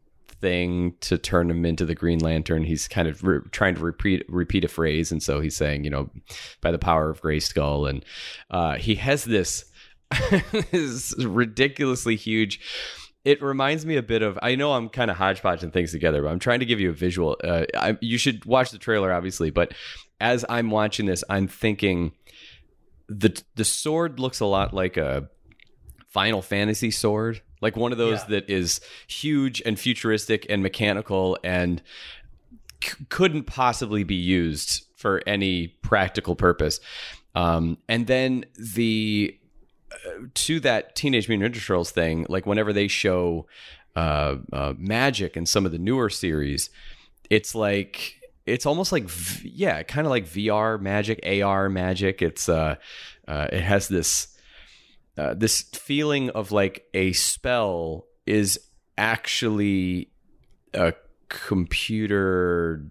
thing to turn him into the Green Lantern. He's kind of re- trying to repeat repeat a phrase, and so he's saying, you know, by the power of Gray Skull, and uh, he has this this ridiculously huge. It reminds me a bit of. I know I'm kind of hodgepodging things together, but I'm trying to give you a visual. Uh, I, you should watch the trailer, obviously, but as I'm watching this, I'm thinking the the sword looks a lot like a Final Fantasy sword, like one of those Yeah. that is huge and futuristic and mechanical and c- couldn't possibly be used for any practical purpose. Um, and then the uh, to that Teenage Mutant Ninja Turtles thing, like whenever they show uh, uh, magic in some of the newer series, it's like it's almost like yeah, kind of like VR magic, AR magic. It's uh, uh, it has this uh, this feeling of like a spell is actually a computer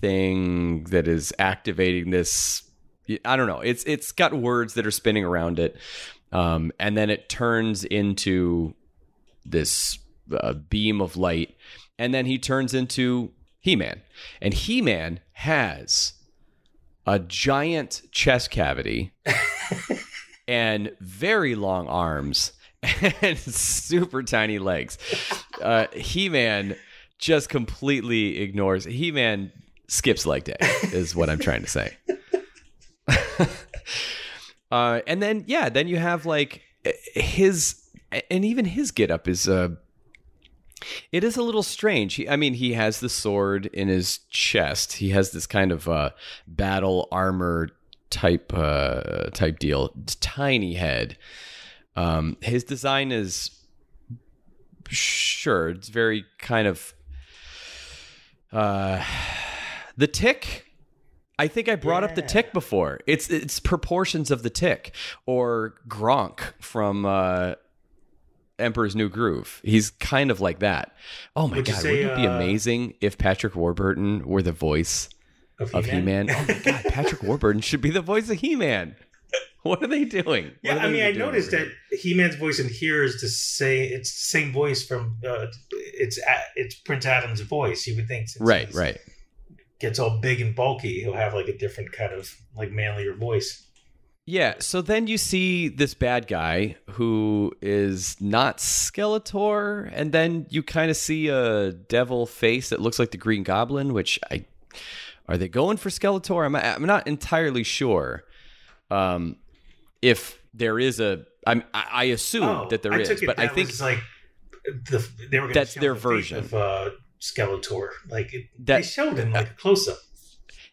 thing that is activating this I don't know. It's it's got words that are spinning around it, um, and then it turns into this uh, beam of light, and then he turns into He-Man, and He-Man has a giant chest cavity and very long arms and super tiny legs. Uh, He-Man just completely ignores. He-Man skips leg day, is what I'm trying to say. uh, and then yeah, then you have like his and even his getup is uh, it is a little strange. He, I mean, he has the sword in his chest. He has this kind of uh, battle armor type uh, type deal. Tiny head. Um, his design is sure it's very kind of uh, the tick. I think I brought up the tick before. It's it's proportions of the tick or Kronk from uh, Emperor's New Groove. He's kind of like that. Oh my Would god, say, wouldn't it be uh, amazing if Patrick Warburton were the voice Of of He-Man? He-Man? Oh my god, Patrick Warburton should be the voice of He-Man. What are they doing? Yeah, are I mean, I noticed that? He-Man's voice in here is the same. It's the same voice from uh, it's it's Prince Adam's voice. You would think, since Right, right. Gets all big and bulky, he'll have like a different kind of like manlier voice. Yeah, so then you see this bad guy who is not Skeletor, and then you kind of see a devil face that looks like the Green Goblin, which I are they going for Skeletor? I'm I'm not entirely sure. Um, if there is a, I'm I I assume that there Oh, I is, but I think like the they were. That's their the version. of uh, Skeletor. Like it, That- they showed him like a close up.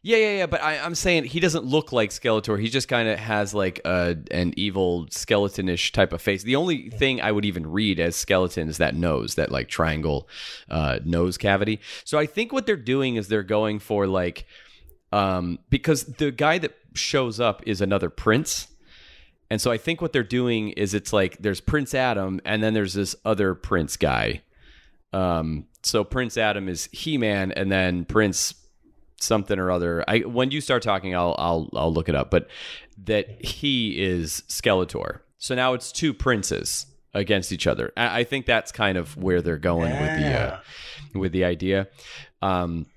Yeah, yeah, yeah. But I, I'm saying he doesn't look like Skeletor. He just kind of has like a an evil skeletonish type of face. The only thing I would even read as skeleton is that nose, that like triangle uh, nose cavity. So I think what they're doing is they're going for like, um, because the guy that shows up is another prince. And so I think what they're doing is it's like there's Prince Adam and then there's this other prince guy. Um, so Prince Adam is He Man, and then Prince something or other. I when you start talking, I'll I'll I'll look it up. But that he is Skeletor. So now it's two princes against each other. I, I think that's kind of where they're going with the uh, with the idea. Um,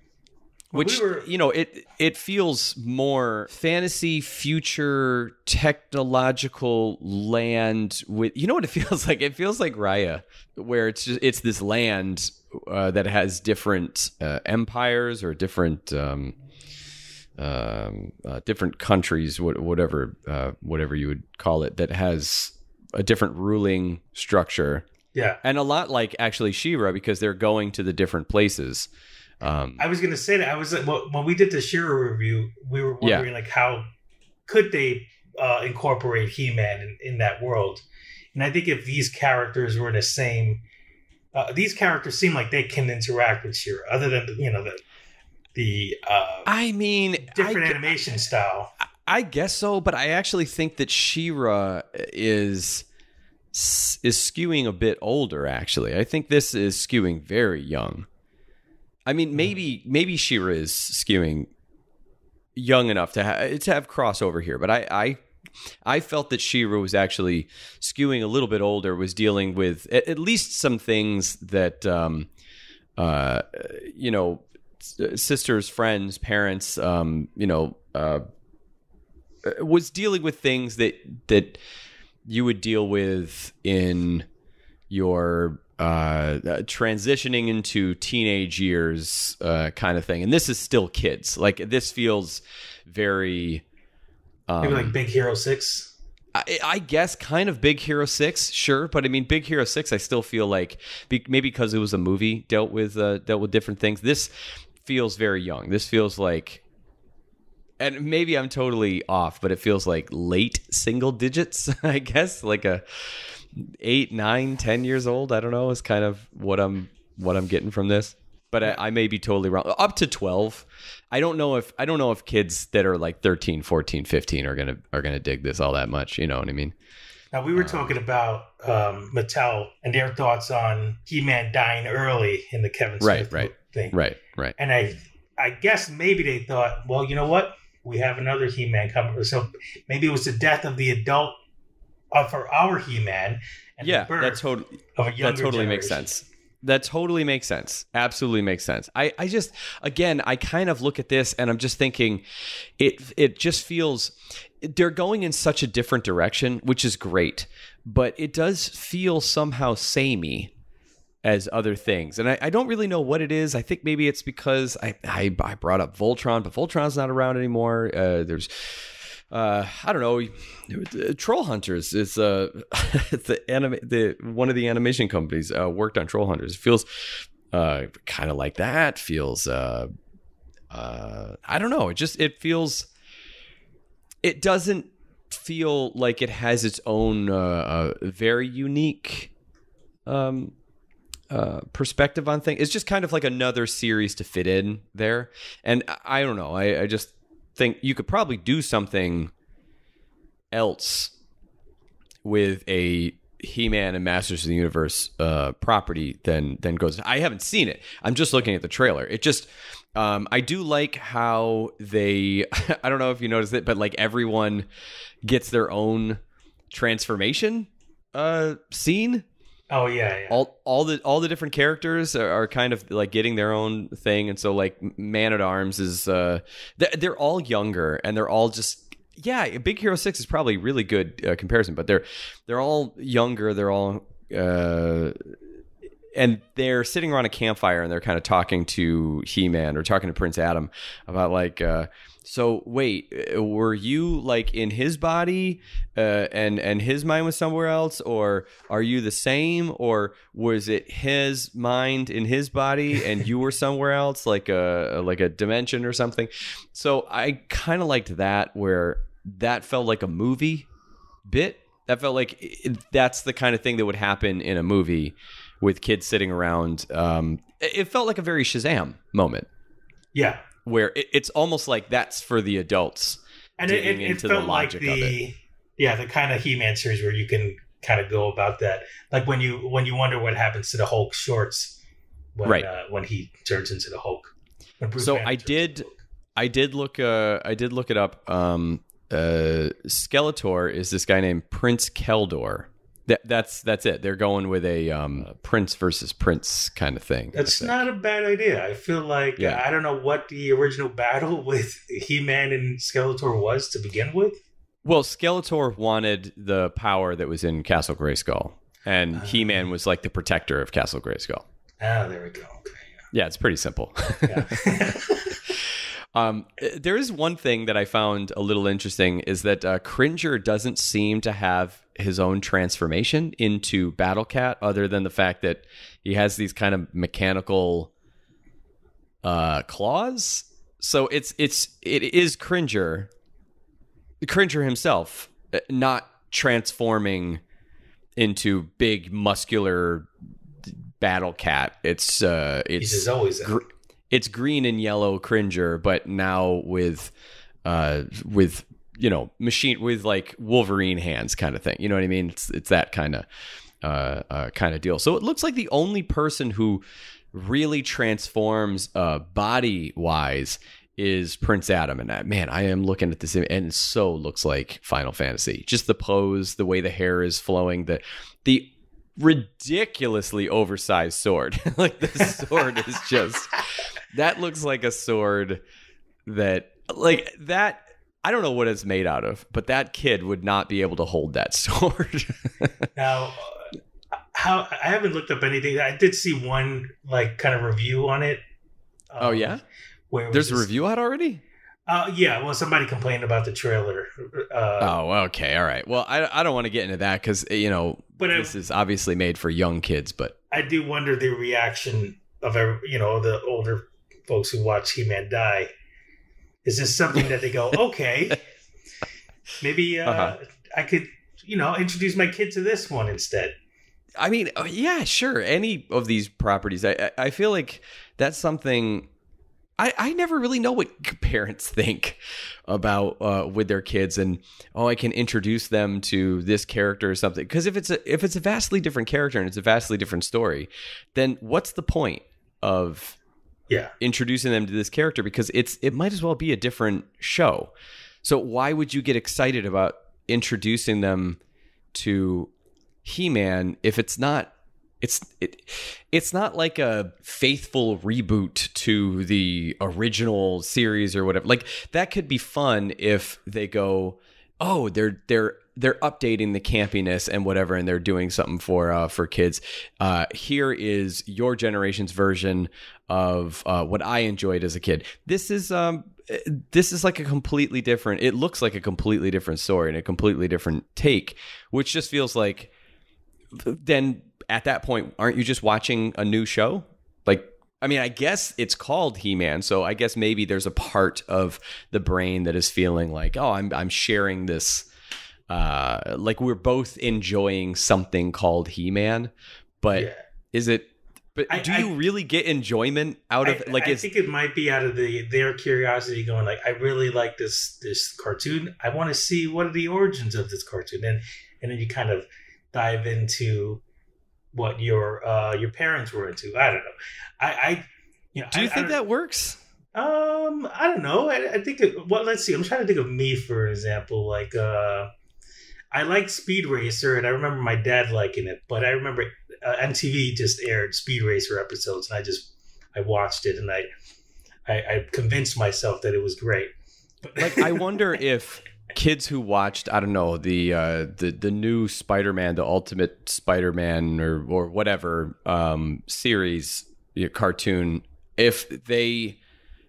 which we were- you know it it feels more fantasy future technological land with you know what it feels like? It feels like Raya where it's just it's this land uh, that has different uh, empires or different um, um, uh, different countries whatever uh, whatever you would call it that has a different ruling structure. Yeah, and a lot like actually She-Ra because they're going to the different places um, I was gonna say that. I was well, when we did the She-Ra review, we were Yeah. wondering like how could they uh, incorporate He-Man in, in that world, and I think if these characters were the same, uh, these characters seem like they can interact with She-Ra, other than you know the the uh, I mean, different I, animation style. I guess so, but I actually think that She-Ra is is skewing a bit older. Actually, I think this is skewing very young. I mean, maybe maybe She-Ra is skewing young enough to have to have crossover here, but I I I felt that She-Ra was actually skewing a little bit older, was dealing with at, at least some things that um uh you know s- sisters, friends, parents, um you know uh was dealing with things that that you would deal with in your uh, uh, transitioning into teenage years uh, kind of thing. And this is still kids. Like this feels very. Maybe Um, like Big Hero Six. I, I guess kind of Big Hero Six, sure, but I mean Big Hero Six. I still feel like be, maybe because it was a movie dealt with uh, dealt with different things. This feels very young. This feels like, and maybe I'm totally off, but it feels like late single digits. I guess like a eight, nine, ten years old. I don't know. Is kind of what I'm what I'm getting from this. But I, I may be totally wrong. Up to 12. I don't know if I don't know if kids that are like 13, 14, 15 are going to are going to dig this all that much, you know what I mean? Now we were talking about um, Mattel and their thoughts on He-Man dying early in the Kevin Smith Right, right, thing. Right, right. And I, I guess maybe they thought, well, you know what? We have another He-Man coming. So maybe it was the death of the adult uh, for our He-Man. Yeah, that totally a that totally makes sense. That totally makes sense. Absolutely makes sense. I, I just again I kind of look at this and I'm just thinking it it just feels they're going in such a different direction, which is great, but it does feel somehow samey as other things. And I, I don't really know what it is. I think maybe it's because I, I, I brought up Voltron, but Voltron's not around anymore. Uh, there's uh, I don't know, Troll Hunters is uh, the anime, the one of the animation companies uh, worked on Troll Hunters. It feels uh, kind of like that. Feels uh, uh, I don't know. It just it feels. It doesn't feel like it has its own uh, uh, very unique um, uh, perspective on things. It's just kind of like another series to fit in there. And I, I don't know. I, I just think you could probably do something else with a He-Man and Masters of the Universe uh, property than than goes. I haven't seen it. I'm just looking at the trailer. It just. Um, I do like how they. I don't know if you noticed it, but like everyone gets their own transformation uh, scene Oh yeah, yeah. all all the all the different characters are, are kind of like getting their own thing and so like man at arms is uh they're, they're all younger and they're all just yeah big hero 6 is probably really good uh, comparison but they're they're all younger they're all uh and they're sitting around a campfire and they're kind of talking to He-Man or talking to Prince Adam about like uh so wait uh, were you like in his body uh, and and his mind was somewhere else or are you the same or was it his mind in his body and you were somewhere else like a like a dimension or something? So i kind of liked that where that felt like a movie bit. That felt like it, that's the kind of thing that would happen in a movie with kids sitting around um, it it felt like a very shazam moment. Yeah. Where it, it's almost like that's for the adults And it, it, it felt the like the yeah the kind of He-Man series where you can kind of go about that, like when you when you wonder what happens to the Hulk shorts when Right. uh, when he turns into the Hulk. So Banner I did- into the Hulk. I did look. Uh, I did look it up. Um, uh, Skeletor is this guy named Prince Keldor. That, that's that's it. They're going with a um, Prince versus Prince kind of thing. That's not a bad idea. I feel like Yeah. I don't know what the original battle with He-Man and Skeletor was to begin with. Well, Skeletor wanted the power that was in Castle Grayskull, and He-Man was like the protector of Castle Grayskull. Ah, there we go. Okay. Yeah, it's pretty simple. Yeah. Um, there is one thing that I found a little interesting is that uh, Cringer doesn't seem to have his own transformation into Battle Cat, other than the fact that he has these kind of mechanical uh, claws. So it's it's it is Cringer, Cringer himself, uh, not transforming into big muscular Battle Cat. It's uh, it's He's always. gr- it's green and yellow Cringer, but now with uh with you know machine with like Wolverine hands kind of thing. You know what I mean? It's it's that kind of uh, uh kind of deal. So it looks like the only person who really transforms uh body wise is Prince Adam and man I am looking at this and so looks like Final Fantasy just the pose the way the hair is flowing the the ridiculously oversized sword like the sword is just that looks like a sword that like that I don't know what it's made out of, but that kid would not be able to hold that sword. Now, uh, how I haven't looked up anything. I did see one like kind of review on it. oh um, yeah, where there's a review out already. Uh, yeah, well, somebody complained about the trailer. Uh, Oh, okay, all right. Well, I, I don't want to get into that because you know But I- this is obviously made for young kids. But I do wonder the reaction of every, you know the older folks who watch He Man die. Is this something that they go, okay, maybe uh, Uh-huh. I could, you know, introduce my kid to this one instead? I mean, uh, yeah, sure. Any of these properties, I I- I feel like that's something. I, I never really know what parents think about uh, with their kids, and oh, I can introduce them to this character or something. Because if it's a if it's a vastly different character and it's a vastly different story, then what's the point of Yeah, introducing them to this character? Because it's it might as well be a different show. So why would you get excited about introducing them to He-Man if it's not it's it, it's not like a faithful reboot to the original series or whatever. Like that could be fun if they go, "Oh, they're they're they're updating the campiness and whatever and they're doing something for uh for kids. Uh here is your generation's version of uh what I enjoyed as a kid. This is um this is like a completely different. It looks like a completely different story and a completely different take, which just feels like. Then at that point, aren't you just watching a new show? Like, I mean, I guess it's called He Man, so I guess maybe there's a part of the brain that is feeling like, oh, I'm I'm sharing this. Uh, like we're both enjoying something called He Man, but Yeah. is it? But I- do you I- really get enjoyment out of I, like? I think it might be out of the their curiosity, going like, I really like this this cartoon. I want to see what are the origins of this cartoon, and and then you kind of dive into what your uh your parents were into. I don't know. I, I you know, do you think that works? Um, I don't know. I, I think it, well, let's see. I'm trying to think of me for example. Like, uh, I like Speed Racer, and I remember my dad liking it. But I remember uh, MTV just aired Speed Racer episodes, and I just I watched it, and I I, I convinced myself that it was great. But, like i wonder if kids who watched i don't know the uh the the new spider-man the ultimate spider-man or or whatever um series you know, cartoon if they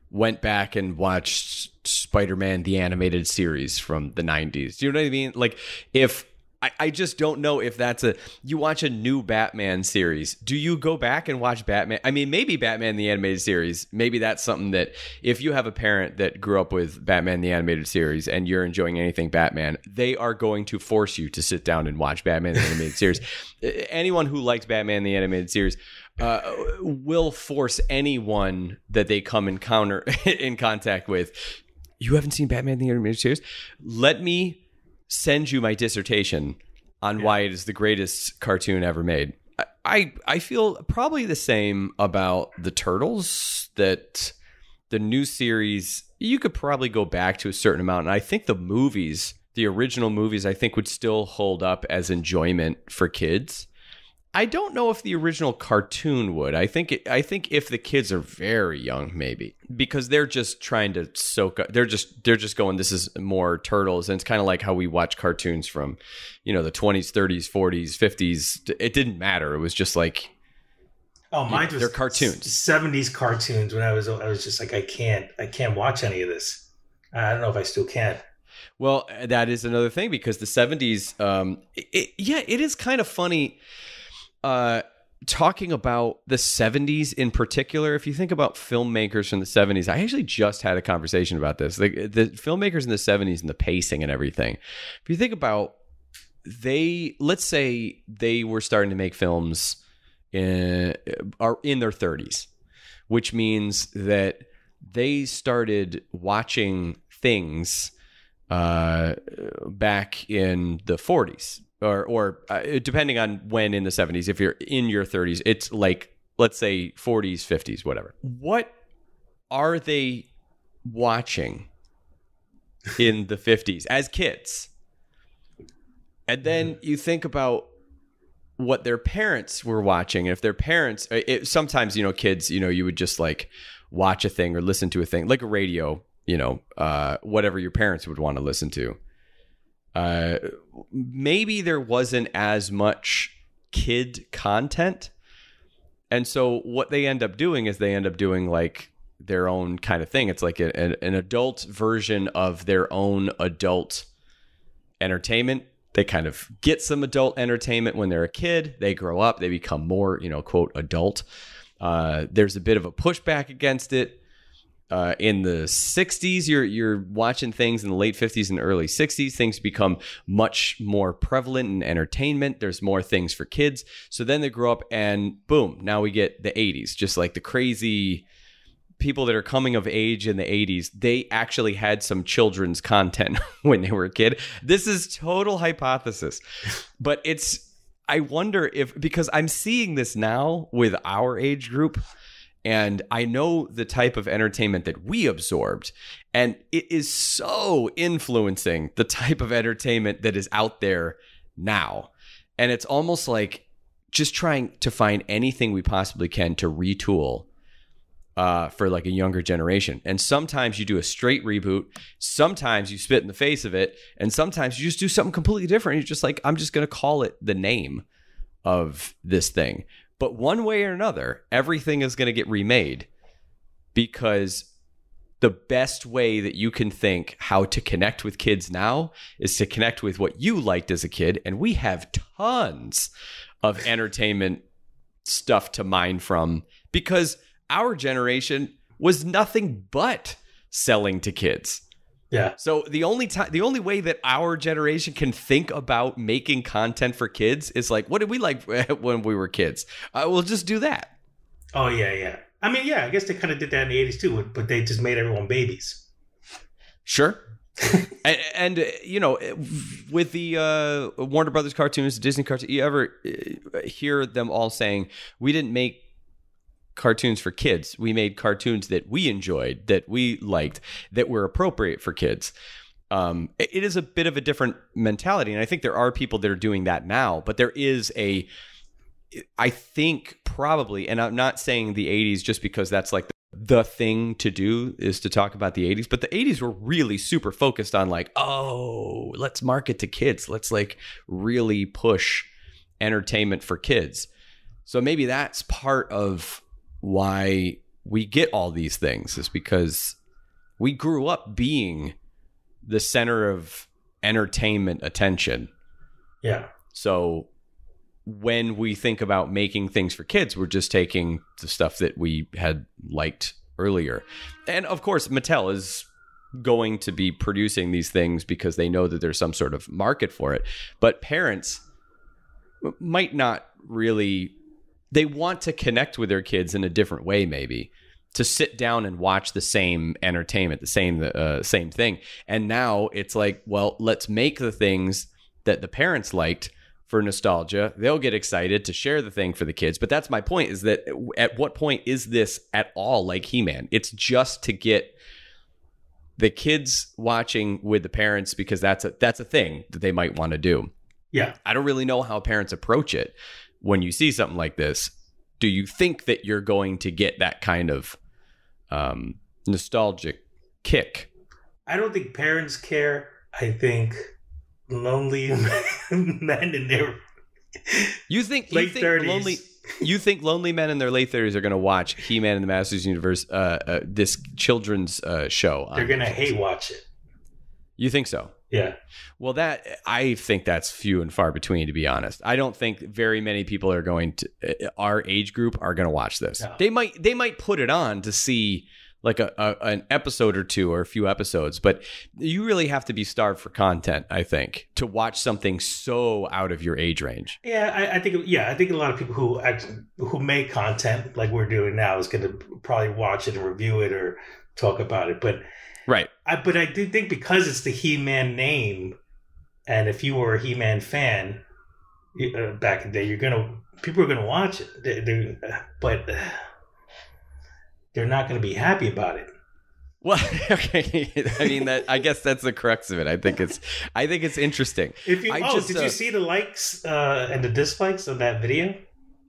went back and watched spider-man the animated series from the 90s do you know what i mean like if I, I just don't know if that's a you watch a new Batman series. Do you go back and watch Batman? I mean, maybe Batman the animated series. Maybe that's something that if you have a parent that grew up with Batman the animated series and you're enjoying anything Batman, they are going to force you to sit down and watch Batman the animated series. Anyone who likes Batman the animated series uh, will force anyone that they come encounter in contact with. You haven't seen Batman the animated series? Let me send you my dissertation on why it is the greatest cartoon ever made. I, I I feel probably the same about the turtles that the new series you could probably go back to a certain amount and I think the movies the original movies I think would still hold up as enjoyment for kids. I don't know if the original cartoon would. I think it, I think if the kids are very young, maybe because they're just trying to soak up. They're just they're just going. This is more turtles, and it's kind of like how we watch cartoons from, you know, the twenties, thirties, forties, fifties. It didn't matter. It was just like oh, mine was they're cartoons. '70s cartoons. When I was I was just like, I can't I can't watch any of this. I don't know if I still can. Well, that is another thing because the 70s, um, it, yeah, it is kind of funny uh, talking about the 70s in particular. If you think about filmmakers from the 70s, I actually just had a conversation about this. Like the filmmakers in the 70s and the pacing and everything. If you think about they, let's say they were starting to make films in, are in their 30s, which means that they started watching things uh, back in the 40s or or uh, depending on when in the 70s if you're in your 30s it's like let's say 40s 50s whatever. What are they watching in the 50s as kids? And then you think about what their parents were watching and if their parents it, sometimes you know kids you know you would just like watch a thing or listen to a thing like a radio you know uh, whatever your parents would want to listen to uh, maybe there wasn't as much kid content. And so what they end up doing is they end up doing like their own kind of thing. It's like a, an, an adult version of their own adult entertainment. They kind of get some adult entertainment when they're a kid. They grow up. They become more you know quote adult. Uh, there's a bit of a pushback against it uh, in the 60s you're you're watching things in the late 50s and early 60s things become much more prevalent in entertainment. There's more things for kids. So then they grow up and boom now we get the 80s just like the crazy people that are coming of age in the 80s they actually had some children's content when they were a kid. This is total hypothesis. But it's i wonder if because i'm seeing this now with our age group and I know the type of entertainment that we absorbed, and it is so influencing the type of entertainment that is out there now. And it's almost like just trying to find anything we possibly can to retool uh, for like a younger generation. And sometimes you do a straight reboot, sometimes you spit in the face of it, and sometimes you just do something completely different. You're just like, I'm just going to call it the name of this thing. But one way or another, everything is going to get remade because the best way that you can think how to connect with kids now is to connect with what you liked as a kid. And we have tons of entertainment stuff to mine from because our generation was nothing but selling to kids. Yeah. So the only time, the only way that our generation can think about making content for kids is like, what did we like when we were kids? Uh, we'll just do that. Oh yeah, yeah. I mean, yeah. I guess they kind of did that in the '80s too, but they just made everyone babies. Sure. and, and uh, you know, with the uh, Warner Brothers cartoons, Disney cartoons, you ever uh, hear them all saying, "We didn't make cartoons for kids. We made cartoons that we enjoyed, that we liked, that were appropriate for kids." Um, it is a bit of a different mentality, and I think there are people that are doing that now. But there is a, I think probably, and I'm not saying the '80s just because that's like the thing to do is to talk about the 80s but the 80s were really super focused on like oh let's market to kids let's like really push entertainment for kids so maybe that's part of why we get all these things is because we grew up being the center of entertainment attention Yeah. so when we think about making things for kids, we're just taking the stuff that we had liked earlier. And of course, Mattel is going to be producing these things because they know that there's some sort of market for it. But parents might not really they want to connect with their kids in a different way maybe to sit down and watch the same entertainment, the same uh, same thing. And now it's like, well, let's make the things that the parents liked for nostalgia. They'll get excited to share the thing for the kids. But that's my point is that at what point is this at all like He-Man? It's just to get the kids watching with the parents because that's a that's a thing that they might want to do. Yeah. I don't really know how parents approach it when you see something like this. Do you think that you're going to get that kind of um, nostalgic kick? I don't think parents care. I think lonely men in their You think you late think 30s. lonely you think lonely men in their late 30s are going to watch He-Man and the Masters Universe uh, uh, this children's uh, show? they're gonna hate watch it. You think so? Yeah. Well, that I think that's few and far between, to be honest. I don't think very many people are going to uh, our age group are going to watch this. No. They might they might put it on to see like a, a an episode or two or a few episodes, but you really have to be starved for content. I think to watch something so out of your age range. Yeah, I, I think yeah, I think a lot of people who act, who make content like we're doing now is gonna probably watch it and review it or talk about it. But Right. I but I do think because it's the He Man name, and if you were a He Man fan uh, back in the day, you're gonna people are gonna watch it. They, they, but uh, they're not gonna be happy about it. Well, okay. I mean that. I guess that's the crux of it. I think it's. I think it's interesting. If you I oh, just, did uh, you see the likes uh, and the dislikes of that video?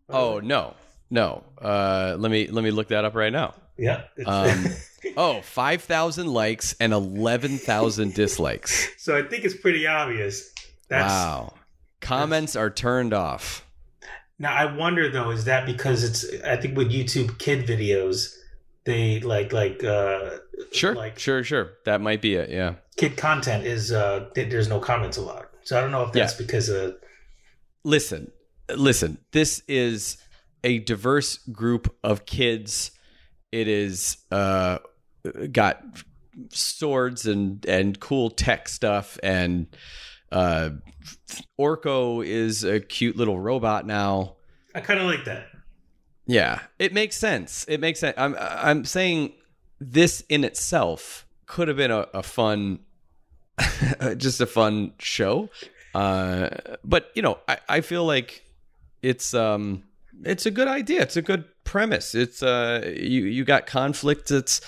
Oh no, no. Uh, let me let me look that up right now. Yeah. Um, oh, 5,000 likes and 11,000 dislikes. so I think it's pretty obvious. That's, wow. Comments are turned off. Now I wonder though, is that because it's? I think with YouTube kid videos, they like like uh Sure, like sure, sure. That might be it. Yeah. kid content is uh th- there's no comments allowed. So I don't know if that's because of Listen, listen. This is a diverse group of kids. It is uh, got swords and and cool tech stuff and uh, Orko is a cute little robot now. I kind of like that. Yeah, it makes sense. It makes sense. I'm I'm saying this in itself could have been a, a fun, just a fun show. Uh, but you know, I, I feel like it's um it's a good idea. It's a good premise. It's uh you you got conflict that's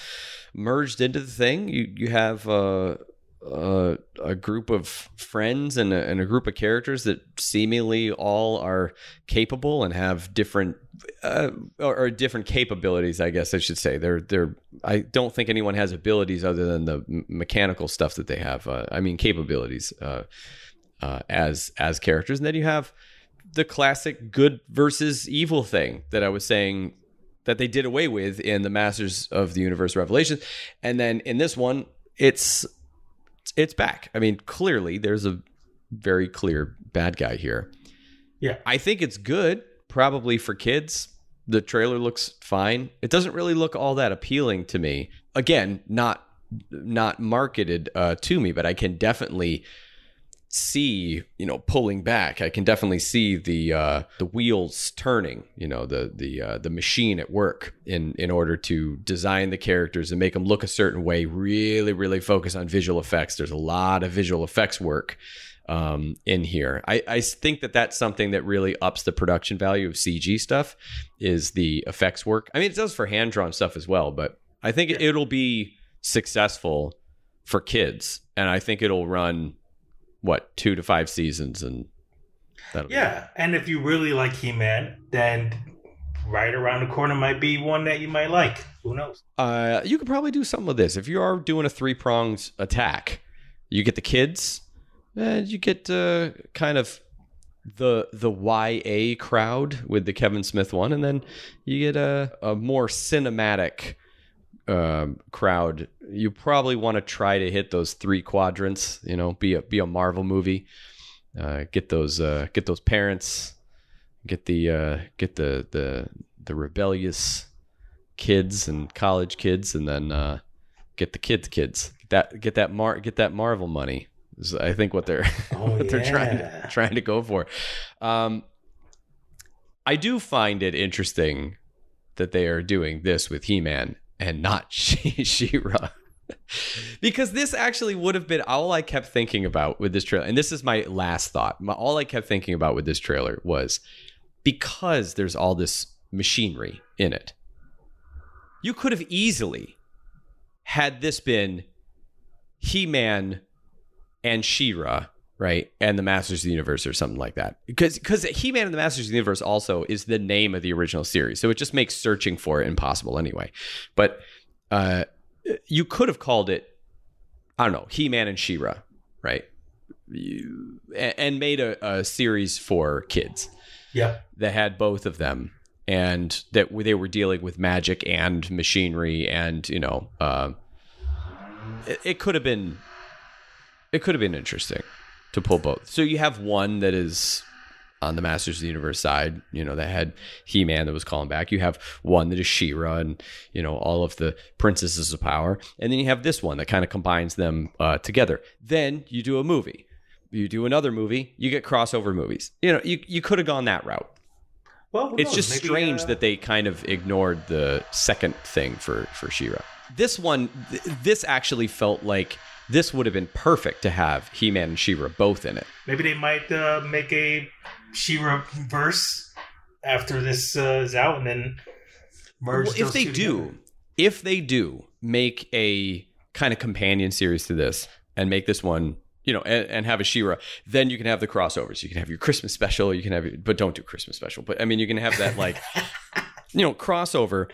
merged into the thing. You you have uh, uh, a group of friends and a, and a group of characters that seemingly all are capable and have different uh, or, or different capabilities. I guess I should say they're they're. I don't think anyone has abilities other than the mechanical stuff that they have. Uh, I mean capabilities uh, uh, as as characters, and then you have the classic good versus evil thing that I was saying that they did away with in the Masters of the Universe Revelations, and then in this one, it's it's back. I mean, clearly there's a very clear bad guy here. Yeah. I think it's good, probably for kids. The trailer looks fine. It doesn't really look all that appealing to me. Again, not not marketed uh, to me, but I can definitely see you know pulling back. I can definitely see the uh the wheels turning you know the the uh, the machine at work in in order to design the characters and make them look a certain way really really focus on visual effects. There's a lot of visual effects work um, in here. I, I think that that's something that really ups the production value of cg stuff is the effects work. I mean it does for hand drawn stuff as well but i think it'll be successful for kids and i think it'll run what two to five seasons and that'll be Yeah, and if you really like He Man, then right around the corner might be one that you might like. Who knows? uh, you could probably do something with this if you are doing a three pronged attack. You get the kids, and you get uh, kind of the the YA crowd with the Kevin Smith one, and then you get a a more cinematic um, crowd. You probably want to try to hit those three quadrants. You know, be a be a Marvel movie. Uh, get those uh, get those parents. Get the uh, get the the the rebellious kids and college kids, and then uh, get the kids kids. Get that get that Mar get that Marvel money. Is I think what they're Oh, what they're trying to, trying to go for. Um, I do find it interesting that they are doing this with He Man and not She She-Ra. because this actually would have been all I kept thinking about with this trailer. And this is my last thought. My, all I kept thinking about with this trailer was because there's all this machinery in it. You could have easily had this been He-Man and She-Ra, right? And the Masters of the Universe or something like that. Because because He-Man and the Masters of the Universe also is the name of the original series. So it just makes searching for it impossible anyway. But uh you could have called it I don't know, He-Man and She-Ra, right? You, and made a, a series for kids Yeah, that had both of them and that they were dealing with magic and machinery and you know uh, it, it could have been it could have been interesting to pull both. So you have one that is on the masters of the universe side you know that had he-man that was calling back. You have one that is She-Ra and you know all of the princesses of power. And then you have this one that kind of combines them uh, together. Then you do a movie. You do another movie. You get crossover movies. You know you, you could have gone that route. Well, it's knows? just Maybe, strange uh, that they kind of ignored the second thing for for She-Ra. This one, th- this actually felt like this would have been perfect to have He-Man and She-Ra both in it. maybe they might uh, make a She-Ra verse after this uh, is out, and then merge. Well, if they do, together. if they do make a kind of companion series to this and make this one, you know, and, and have a She-Ra, then you can have the crossovers. You can have your Christmas special. You can have, your, but don't do Christmas special. But I mean, you can have that like, you know, crossover.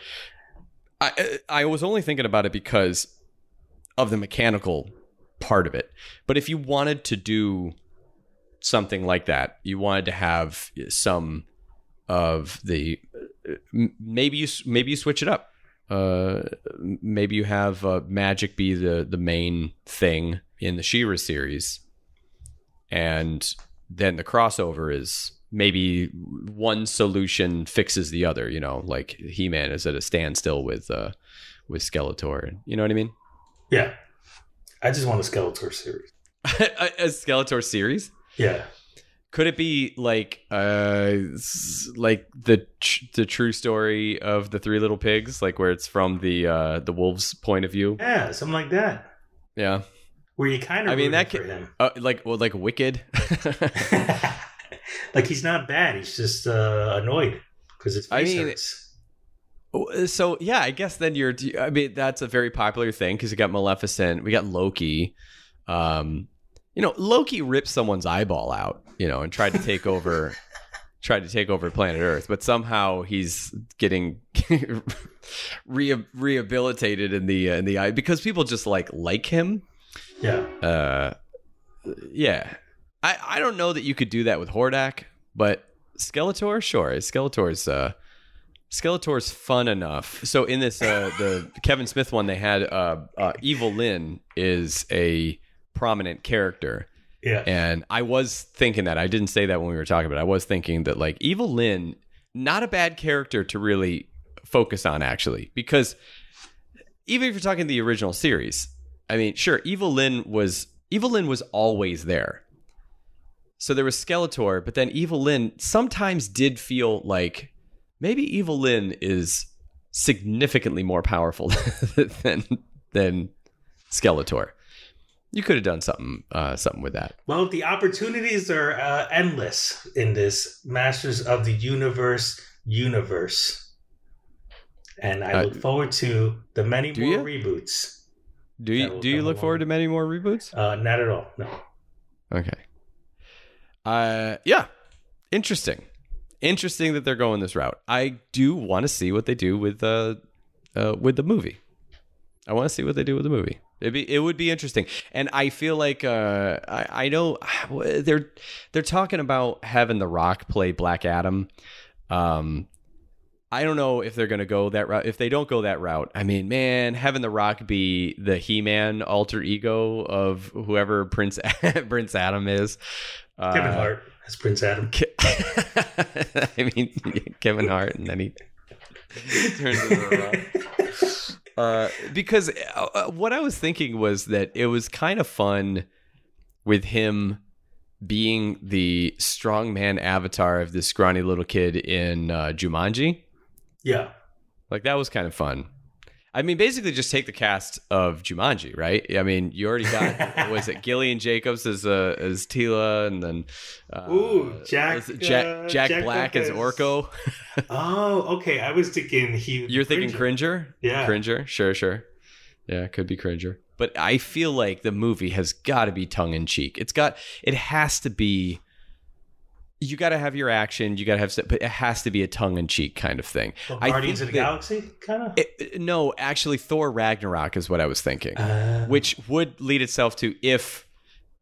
I I was only thinking about it because of the mechanical part of it. But if you wanted to do something like that, you wanted to have some of the maybe you maybe you switch it up. Uh, maybe you have uh, magic be the the main thing in the She-Ra series, and then the crossover is maybe one solution fixes the other. You know, like He Man is at a standstill with uh, with Skeletor. You know what I mean? yeah, I just want a Skeletor series. a, a Skeletor series. Yeah, Could it be like uh like the tr- the true story of the three little pigs, like where it's from the uh the wolves' point of view? yeah, something like that, Yeah, where you kind of. I mean that could uh, like well, like Wicked. like he's not bad. He's just uh, annoyed because it's. I mean, hurts. So yeah, I guess then you're. I mean, that's a very popular thing because you got Maleficent, we got Loki. Um, you know, Loki ripped someone's eyeball out, you know, and tried to take over, tried to take over planet Earth, but somehow he's getting re- rehabilitated in the uh, in the eye because people just like like him. Yeah, Uh, yeah, I I don't know that you could do that with Hordak, but Skeletor, sure, Skeletor's uh Skeletor's fun enough. So in this uh, the Kevin Smith one, they had uh, uh, Evil-Lyn is a prominent character, Yeah. and I was thinking that I didn't say that when we were talking, but I was thinking that like Evil-Lyn, not a bad character to really focus on actually, because even if you're talking the original series, I mean, sure, Evil-Lyn was Evil-Lyn was always there. So there was Skeletor, but then Evil-Lyn sometimes did feel like maybe Evil-Lyn is significantly more powerful than than Skeletor. You could have done something uh, something with that. Well, the opportunities are uh, endless in this Masters of the Universe universe. And I Uh, look forward to the many more you? reboots. Do you do you look along. forward to many more reboots? Uh, not at all. No. Okay. Uh yeah. Interesting. Interesting that they're going this route. I do want to see what they do with uh, uh with the movie. I want to see what they do with the movie. It'd be it would be interesting. And I feel like uh I, I know they're they're talking about having The Rock play Black Adam. Um I don't know if they're going to go that route. If they don't go that route, I mean, man, having The Rock be the He-Man alter ego of whoever Prince Prince Adam is. Uh, Kevin Hart as Prince Adam. Ke- I mean, Kevin Hart, and then he turns into The Rock. Uh, because uh, uh, what I was thinking was that it was kind of fun with him being the strongman avatar of this scrawny little kid in uh, Jumanji. Yeah. Like that was kind of fun. I mean, basically, just take the cast of Jumanji, right? I mean, you already got was it Gillian Jacobs as uh, as Teela, and then uh, Ooh, Jack, it Jack, uh, Jack, Jack Black Black as as- Orko. Oh, okay. I was thinking he. was You're thinking Cringer. Yeah. Cringer. Sure, sure. Yeah, it could be Cringer. But I feel like the movie has got to be tongue in cheek. It's got. It has to be. You got to have your action. You got to have, but it has to be a tongue in cheek kind of thing. Well, I Guardians of the Galaxy, kind of. No, actually, Thor Ragnarok is what I was thinking, Uh, which would lead itself to if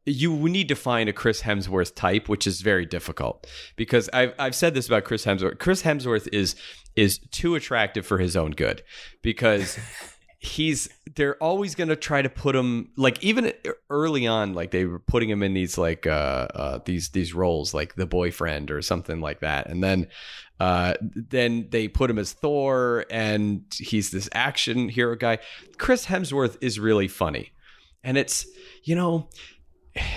you need to find a Chris Hemsworth type, which is very difficult because I've I've said this about Chris Hemsworth. Chris Hemsworth is is too attractive for his own good because he's they're always going to try to put him like even early on like they were putting him in these like uh, uh these these roles like the boyfriend or something like that. And then uh then they put him as Thor and he's this action hero guy. Chris Hemsworth is really funny. And it's you know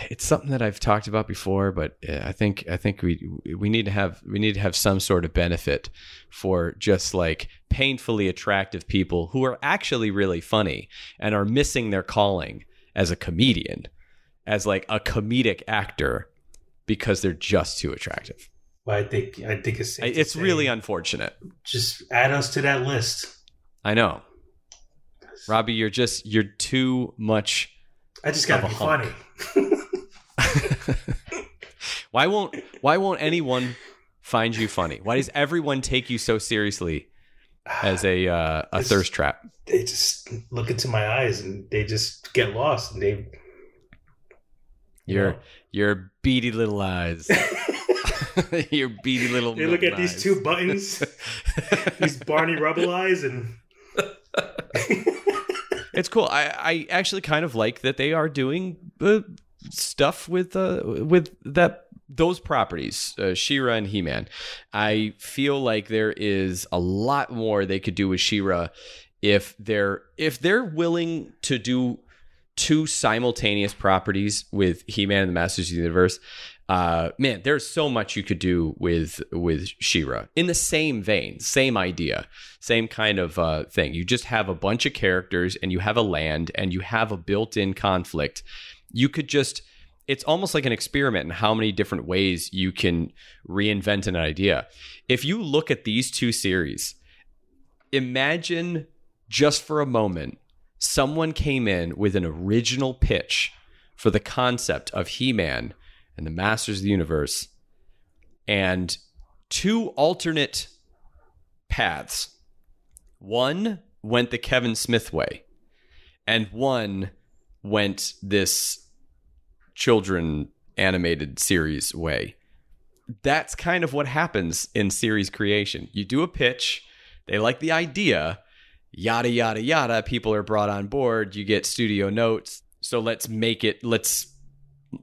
it's something that I've talked about before, but uh, I think I think we we need to have we need to have some sort of benefit for just like painfully attractive people who are actually really funny and are missing their calling as a comedian, as like a comedic actor because they're just too attractive. well, I think I think it's It's really unfortunate. just add us to that list. I know. Robbie, you're just you're too much I just got to Of be hunk. funny. Why won't why won't anyone find you funny? Why does everyone take you so seriously as a uh, a It's- thirst trap? They just look into my eyes and they just get lost and they. Your know. your beady little eyes. your beady little. They look at milk these two buttons, these Barney Rubble eyes, and It's cool. I, I actually kind of like that they are doing uh, stuff with uh, with that those properties, uh, She-Ra and He Man. I feel like there is a lot more they could do with She-Ra if they're if they're willing to do two simultaneous properties with He-Man and the Masters of the Universe. Uh, man, there's so much you could do with with She-Ra in the same vein, same idea, same kind of uh, thing. You just have a bunch of characters, and you have a land, and you have a built-in conflict. You could just it's almost like an experiment in how many different ways you can reinvent an idea. If you look at these two series, imagine just for a moment someone came in with an original pitch for the concept of He-Man and the Masters of the Universe and two alternate paths. One went the Kevin Smith way and one went this children animated series way. That's kind of what happens in series creation. You do a pitch, They like the idea. Yada yada yada. People are brought on board. You get studio notes. So let's make it. Let's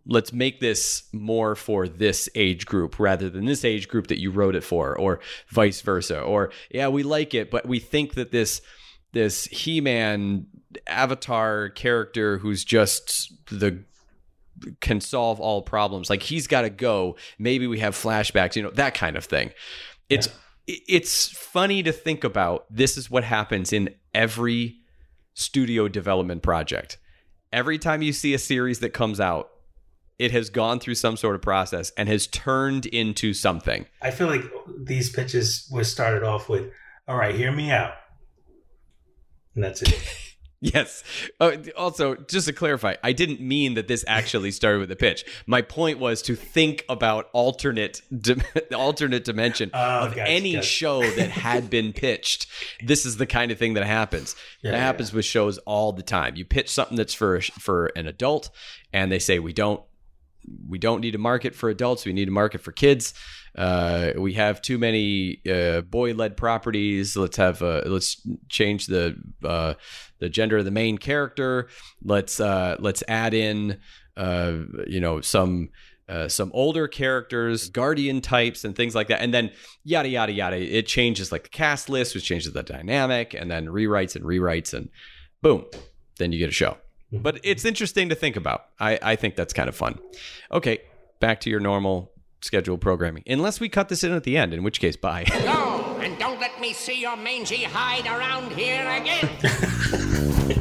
let's make this more for this age group rather than this age group that you wrote it for, or vice versa. Or yeah, we like it, but we think that this this He-Man avatar character who's just the can solve all problems. Like he's got to go. Maybe we have flashbacks, you know, that kind of thing. It's it's funny to think about. This is what happens in every studio development project. Every time you see a series that comes out, it has gone through some sort of process and has turned into something. I feel like these pitches were started off with, "All right, hear me out," and that's it. Yes. Uh, also, just to clarify, I didn't mean that this actually started with a pitch. My point was to think about alternate dim- alternate dimension Oh, of gotcha, any gotcha. show that had been pitched. This is the kind of thing that happens. Yeah, that yeah. happens with shows all the time. You pitch something that's for for an adult, and they say we don't we don't need to market for adults. We need to market for kids. Uh, we have too many uh, boy-led properties. Let's have uh, let's change the uh, the gender of the main character. Let's uh, let's add in uh, you know some. Some older characters, guardian types, and things like that, and then yada yada yada. It changes like the cast list, which changes the dynamic, and then rewrites and rewrites, and boom, then you get a show. But it's interesting to think about. I, I think that's kind of fun. Okay, back to your normal scheduled programming. Unless we cut this in at the end, in which case, bye. Go, and don't let me see your mangy hide around here again.